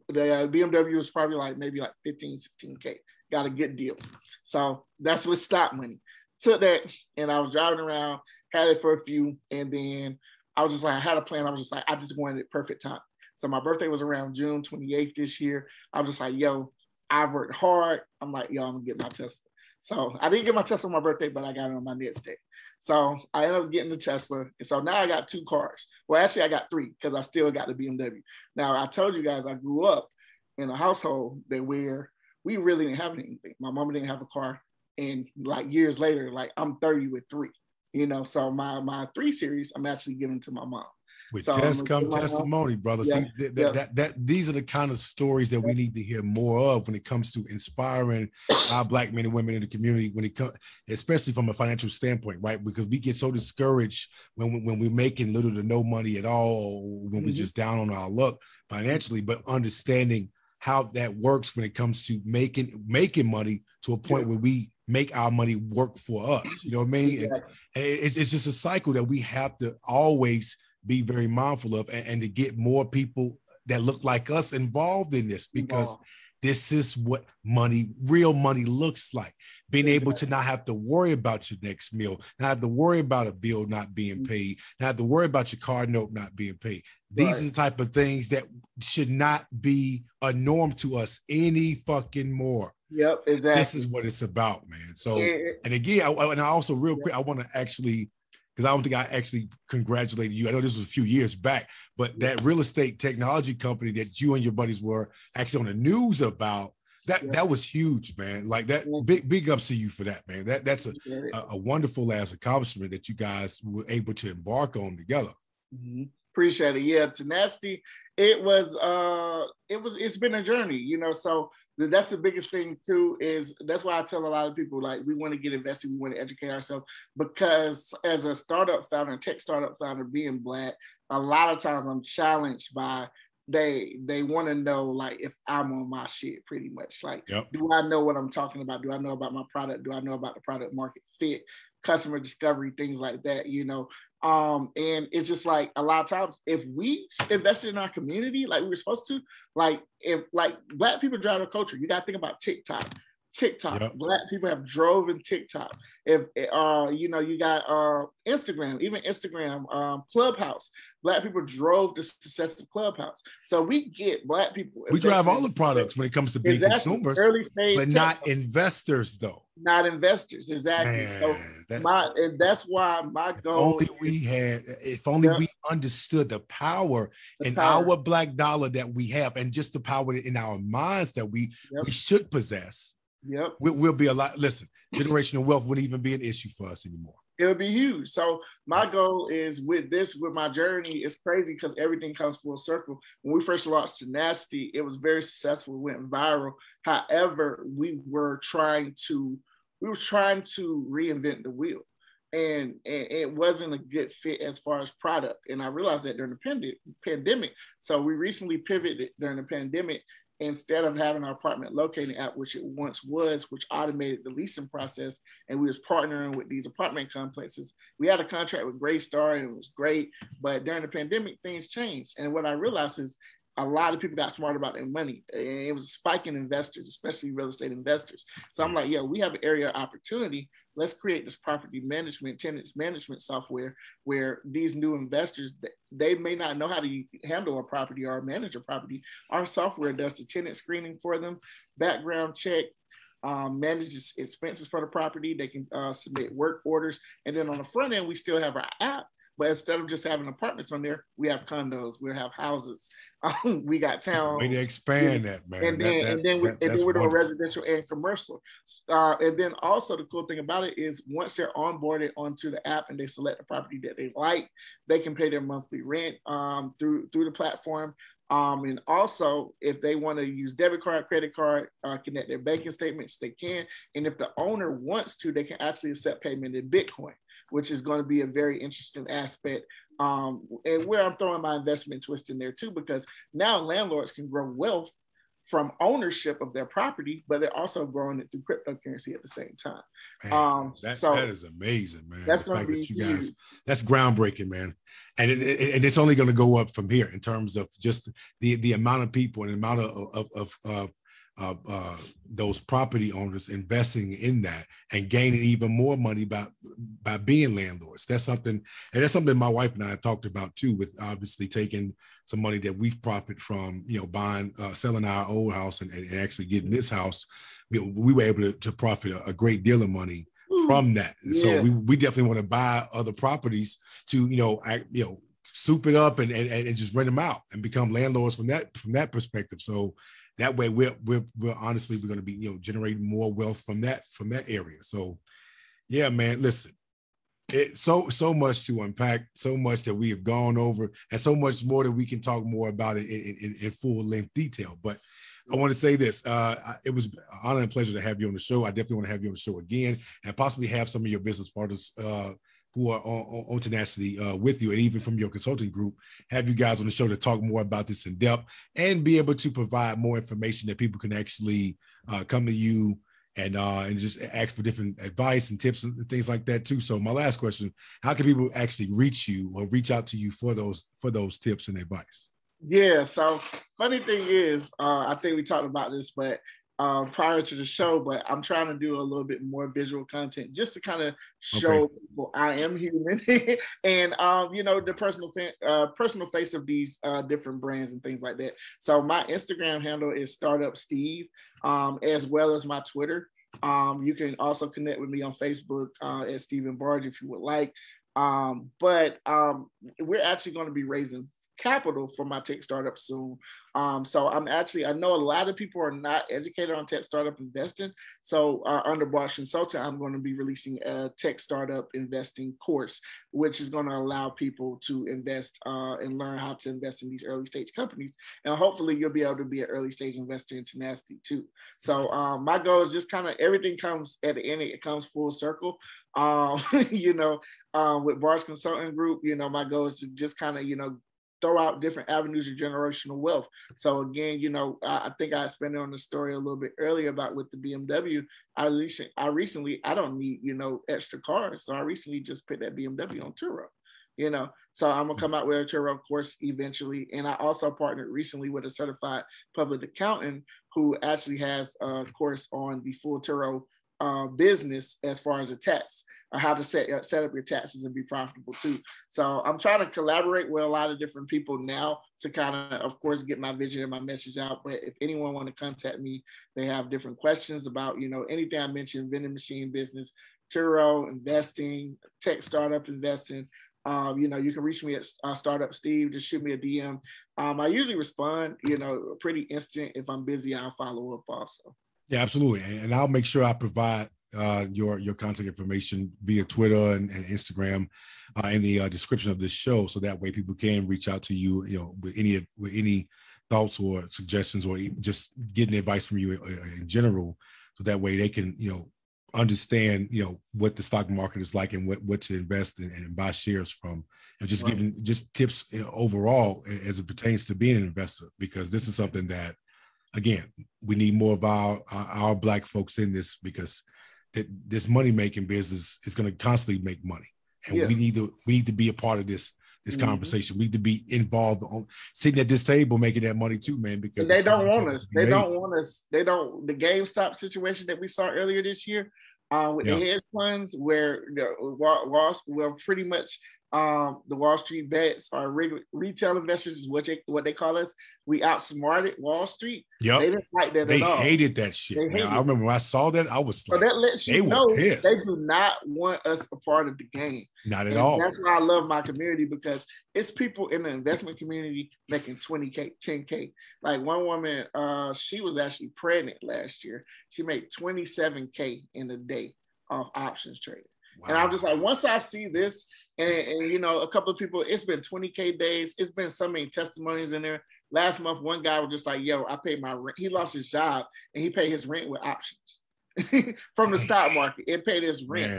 The uh, BMW was probably like maybe like 15, 16K. Got a good deal. So that's with stock money. Took that and I was driving around, had it for a few, and then I was just like, I had a plan. I was just like, I just wanted it perfect time. So my birthday was around June 28th this year. I was just like, yo, I've worked hard. I'm like, yo, I'm gonna get my Tesla. So I didn't get my Tesla on my birthday, but I got it on my next day. So I ended up getting the Tesla. And so now I got two cars. Well, actually, I got three because I still got the BMW. Now I told you guys I grew up in a household that where we really didn't have anything. My mom didn't have a car. And like years later, like I'm 30 with three you know so my my three series i'm actually giving to my mom With so test come testimony, brother. Yeah. See, that, yeah. that, that, these are the kind of stories that we need to hear more of when it comes to inspiring our black men and women in the community. When it comes, especially from a financial standpoint, right? Because we get so discouraged when we, when we're making little to no money at all, when mm-hmm. we're just down on our luck financially. But understanding how that works when it comes to making making money to a point yeah. where we make our money work for us. You know what I mean? Exactly. And, and it's, it's just a cycle that we have to always be very mindful of and, and to get more people that look like us involved in this because this is what money, real money looks like. Being exactly. able to not have to worry about your next meal, not have to worry about a bill not being mm-hmm. paid, not have to worry about your car note not being paid. These right. are the type of things that should not be a norm to us any fucking more. Yep, exactly. This is what it's about, man. So, and again, I, and I also real quick, I want to actually because I don't think I actually congratulated you. I know this was a few years back, but that real estate technology company that you and your buddies were actually on the news about that yeah. that was huge, man. Like that, yeah. big big ups to you for that, man. That that's a, a, a, wonderful ass accomplishment that you guys were able to embark on together. Mm-hmm. Appreciate it. Yeah, Tenaciti. It was uh, it was it's been a journey, you know. So that's the biggest thing too is that's why i tell a lot of people like we want to get invested we want to educate ourselves because as a startup founder tech startup founder being black a lot of times i'm challenged by they they want to know like if i'm on my shit pretty much. Like yep. do i know what i'm talking about? Do i know about my product? Do i know about the product market fit customer discovery things like that you know um, and it's just like a lot of times, if we invested in our community like we were supposed to, like if like black people drive the culture, you gotta think about TikTok. TikTok. Yep. Black people have drove in TikTok. If uh, you know, you got uh Instagram, even Instagram, um, Clubhouse. Black people drove the success of Clubhouse. So we get black people. We drive all the products when it comes to being consumers, early phase but not investors though. Not investors, exactly. Man, so that, my and that's why my goal. If only we had, if only we understood the power the in power. our black dollar that we have, and just the power in our minds that we yep. we should possess Yep. We'll, we'll be a lot. Listen, generational wealth wouldn't even be an issue for us anymore. It would be huge. So my goal is with this, with my journey, it's crazy because everything comes full circle. When we first launched Tenaciti, it was very successful, went viral. However, we were trying to we were trying to reinvent the wheel. And, and, it wasn't a good fit as far as product. And I realized that during the pandemic. So we recently pivoted during the pandemic instead of having our apartment locating app, which it once was, which automated the leasing process, and we was partnering with these apartment complexes. We had a contract with Great Greystar and it was great, but during the pandemic, things changed. And what I realized is a lot of people got smart about their money. It was spiking investors, especially real estate investors. So I'm like, yeah, we have an area of opportunity. Let's create this property management, tenant management software where these new investors, they may not know how to handle a property or manage a property. Our software does the tenant screening for them, background check, um, manages expenses for the property. They can uh, submit work orders. And then on the front end, we still have our app but instead of just having apartments on there, we have condos, we have houses, um, we got town. We need to expand that, man. And then, that, and then, we, and then we're doing residential and commercial. Uh, and then also the cool thing about it is once they're onboarded onto the app and they select the property that they like, they can pay their monthly rent um, through through the platform. Um, and also, if they want to use debit card, credit card, uh, connect their banking statements, they can. And if the owner wants to, they can actually accept payment in Bitcoin which is going to be a very interesting aspect. Um, and where I'm throwing my investment twist in there too, because now landlords can grow wealth from ownership of their property, but they're also growing it through cryptocurrency at the same time. Man, um, that, so that is amazing, man. That's going to be that you guys. That's groundbreaking, man. And it, it, and it's only going to go up from here in terms of just the the amount of people and the amount of of, of uh, uh, those property owners investing in that and gaining even more money by by being landlords. That's something, and that's something my wife and I talked about too. With obviously taking some money that we've profit from, you know, buying, uh, selling our old house and, and, actually getting this house, we, we were able to, to profit a, a, great deal of money from that. Yeah. So we, we definitely want to buy other properties to, you know, act, you know, soup it up and, and, and just rent them out and become landlords from that from that perspective. So that way we're we're, we're honestly we're going to be you know generating more wealth from that from that area so yeah man listen it so so much to unpack, so much that we have gone over, and so much more that we can talk more about it in, in, in full length detail. But I want to say this: uh, it was an honor and pleasure to have you on the show. I definitely want to have you on the show again, and possibly have some of your business partners uh, who are on, on Tenaciti uh, with you, and even from your consulting group, have you guys on the show to talk more about this in depth and be able to provide more information that people can actually uh, come to you and uh, and just ask for different advice and tips and things like that too. So my last question: How can people actually reach you or reach out to you for those for those tips and advice? Yeah. So funny thing is, uh, I think we talked about this, but uh, prior to the show, but I'm trying to do a little bit more visual content just to kind of show okay. people I am human and um, you know the personal uh, personal face of these uh, different brands and things like that. So my Instagram handle is Startup Steve, um, as well as my Twitter. Um, you can also connect with me on Facebook uh, at Steven Barge if you would like. Um, but um, we're actually going to be raising capital for my tech startup soon. Um, so I'm actually, I know a lot of people are not educated on tech startup investing. So uh, under Barge Consulting, I'm going to be releasing a tech startup investing course, which is going to allow people to invest uh, and learn how to invest in these early stage companies. And hopefully you'll be able to be an early stage investor in Tenaciti too. So um, my goal is just kind of everything comes at the end, it comes full circle. Um, you know, um, with Barge Consulting Group, you know, my goal is to just kind of, you know, throw out different avenues of generational wealth. So again, you know, I, I think I spent on the story a little bit earlier about with the BMW. I recently, I recently, I don't need you know extra cars, so I recently just put that BMW on Turo. You know, so I'm gonna come out with a Turo course eventually, and I also partnered recently with a certified public accountant who actually has a course on the full Turo uh, business as far as a tax or how to set, uh, set up your taxes and be profitable too. So I'm trying to collaborate with a lot of different people now to kind of, of course, get my vision and my message out. But if anyone want to contact me, they have different questions about, you know, anything I mentioned, vending machine business, Turo, investing, tech startup investing, um, you know, you can reach me at uh, Startup Steve. Just shoot me a DM. Um, I usually respond, you know, pretty instant. If I'm busy, I'll follow up also. Yeah, absolutely. And I'll make sure I provide uh, your your contact information via Twitter and, and Instagram uh, in the uh, description of this show, so that way people can reach out to you, you know, with any with any thoughts or suggestions or just getting advice from you uh, in general, so that way they can, you know, understand, you know, what the stock market is like and what what to invest in and buy shares from, and just right. giving just tips overall as it pertains to being an investor, because this is something that again, we need more of our our, black folks in this because that this money making business is going to constantly make money, and yeah. we need to we need to be a part of this this mm-hmm. conversation. We need to be involved on sitting at this table making that money too, man. Because they don't want us. They made. don't want us. They don't. The GameStop situation that we saw earlier this year, uh, with yeah. the hedge funds, where the Wall, well, pretty much um, the Wall Street bets or retail investors is what they what they call us. We outsmarted Wall Street. Yeah, they didn't like that. They hated that shit. Hated I remember when I saw that, I was like, so that lets you they know pissed. they do not want us a part of the game. Not at and all. That's why I love my community because it's people in the investment community making 20k, 10k. Like one woman, uh, she was actually pregnant last year. She made 27k in a day off options trading. Wow. And I'm just like, once I see this, and, and, you know, a couple of people, it's been 20K days, it's been so many testimonies in there. Last month, one guy was just like, yo, I paid my rent. He lost his job and he paid his rent with options. from the stock market. It paid his rent.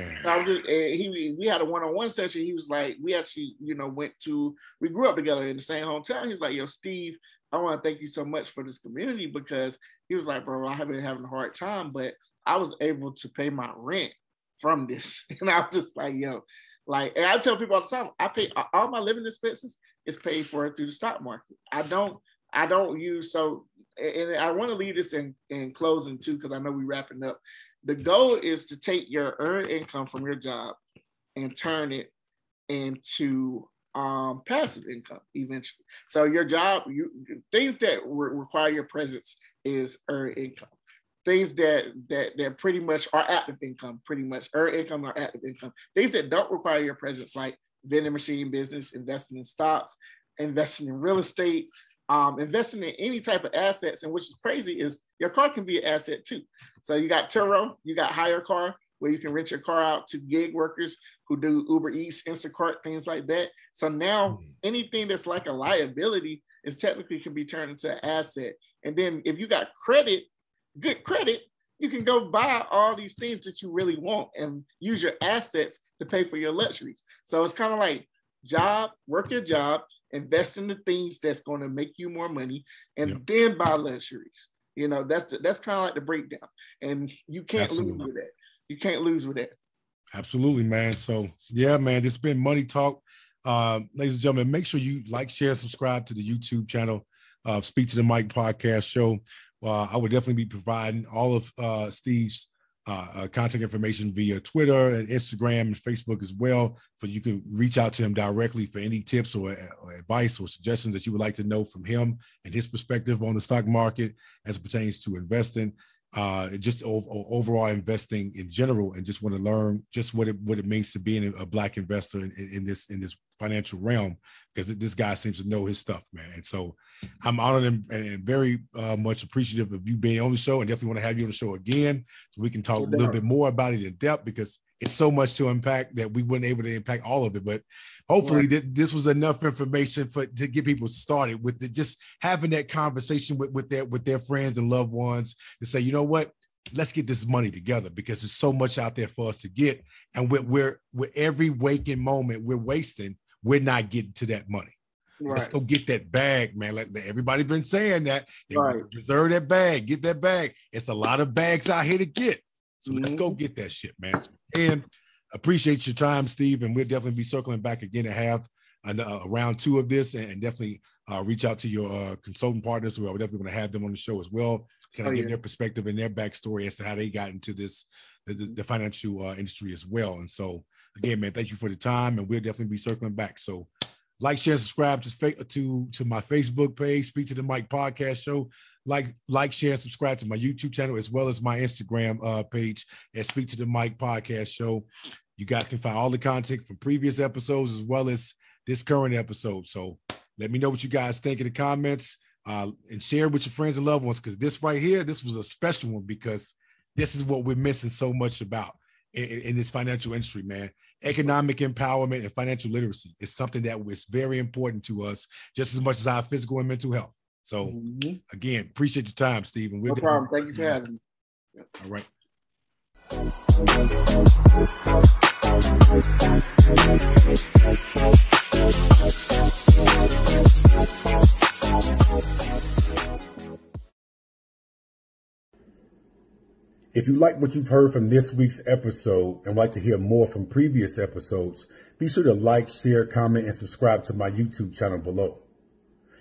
Just, he we had a one-on-one session. He was like, we actually, you know, went to we grew up together in the same hometown. He was like, yo, Steve, I want to thank you so much for this community because he was like, bro, I have been having a hard time, but I was able to pay my rent from this. And I'm just like, yo, like, and I tell people all the time, I pay all my living expenses is paid for through the stock market. I don't, I don't use so, and I want to leave this in, in closing too, because I know we're wrapping up. The goal is to take your earned income from your job and turn it into um, passive income eventually. So your job, you things that re- require your presence is earned income things that that that pretty much are active income, pretty much earn income or active income. Things that don't require your presence, like vending machine business, investing in stocks, investing in real estate, um, investing in any type of assets. And which is crazy is your car can be an asset too. So you got Turo, you got HyreCar, where you can rent your car out to gig workers who do Uber Eats, Instacart, things like that. So now mm-hmm. anything that's like a liability is technically can be turned into an asset. And then if you got credit, good credit, you can go buy all these things that you really want and use your assets to pay for your luxuries. So it's kind of like job, work your job, invest in the things that's going to make you more money, and yep. then buy luxuries. You know, that's the, that's kind of like the breakdown, and you can't Absolutely. lose with that. You can't lose with that. Absolutely, man. So yeah, man, it's been money talk. Uh, ladies and gentlemen, make sure you like, share, subscribe to the YouTube channel, uh, Speak to the Mic podcast show. Uh, I would definitely be providing all of uh, Steve's uh, uh, contact information via Twitter and Instagram and Facebook as well. For you can reach out to him directly for any tips or, or, advice or suggestions that you would like to know from him and his perspective on the stock market as it pertains to investing uh, just overall investing in general, and just want to learn just what it what it means to being a black investor in, in this in this financial realm because this guy seems to know his stuff, man. And so I'm honored and, and very uh, much appreciative of you being on the show, and definitely want to have you on the show again so we can talk a little bit more about it in depth because it's so much to impact that we weren't able to impact all of it. But hopefully right. th- this was enough information for to get people started with the, just having that conversation with, with their with their friends and loved ones to say, you know what, let's get this money together because there's so much out there for us to get, and we're we're, we're every waking moment we're wasting, we're not getting to that money. Right. Let's go get that bag, man. Like everybody been saying that. Right. Reserve that bag, get that bag. It's a lot of bags out here to get. So mm-hmm. let's go mm-hmm. get that shit, man. And appreciate your time, Steve. And we'll definitely be circling back again to have a, a round two of this and, and definitely uh, reach out to your uh, consultant partners. We definitely want to have them on the show as well. Kind of oh, get yeah. their perspective and their backstory as to how they got into this, the, the financial uh, industry as well. And so, again, man, thank you for the time. And we'll definitely be circling back. So, like, share, subscribe to to to my Facebook page, Speak to the Mic podcast show. Like, like, share, subscribe to my YouTube channel as well as my Instagram uh, page at Speak to the Mic podcast show. You guys can find all the content from previous episodes as well as this current episode. So let me know what you guys think in the comments uh, and share with your friends and loved ones because this right here, this was a special one because this is what we're missing so much about in, in this financial industry, man. Economic empowerment and financial literacy is something that is very important to us, just as much as our physical and mental health. So, mm-hmm. again, appreciate your time, Steven. No problem. Thank you for having me. All right. If you like what you've heard from this week's episode and would like to hear more from previous episodes, be sure to like, share, comment, and subscribe to my YouTube channel below.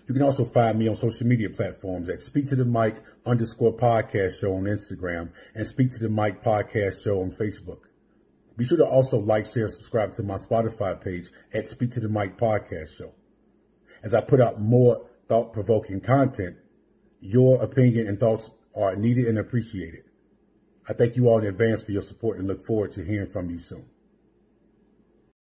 You can also find me on social media platforms at Speak to the Mic underscore podcast show on Instagram and Speak to the Mic podcast show on Facebook. Be sure to also like, share, and subscribe to my Spotify page at Speak to the Mic podcast show. As I put out more thought provoking content, your opinion and thoughts are needed and appreciated. I thank you all in advance for your support and look forward to hearing from you soon.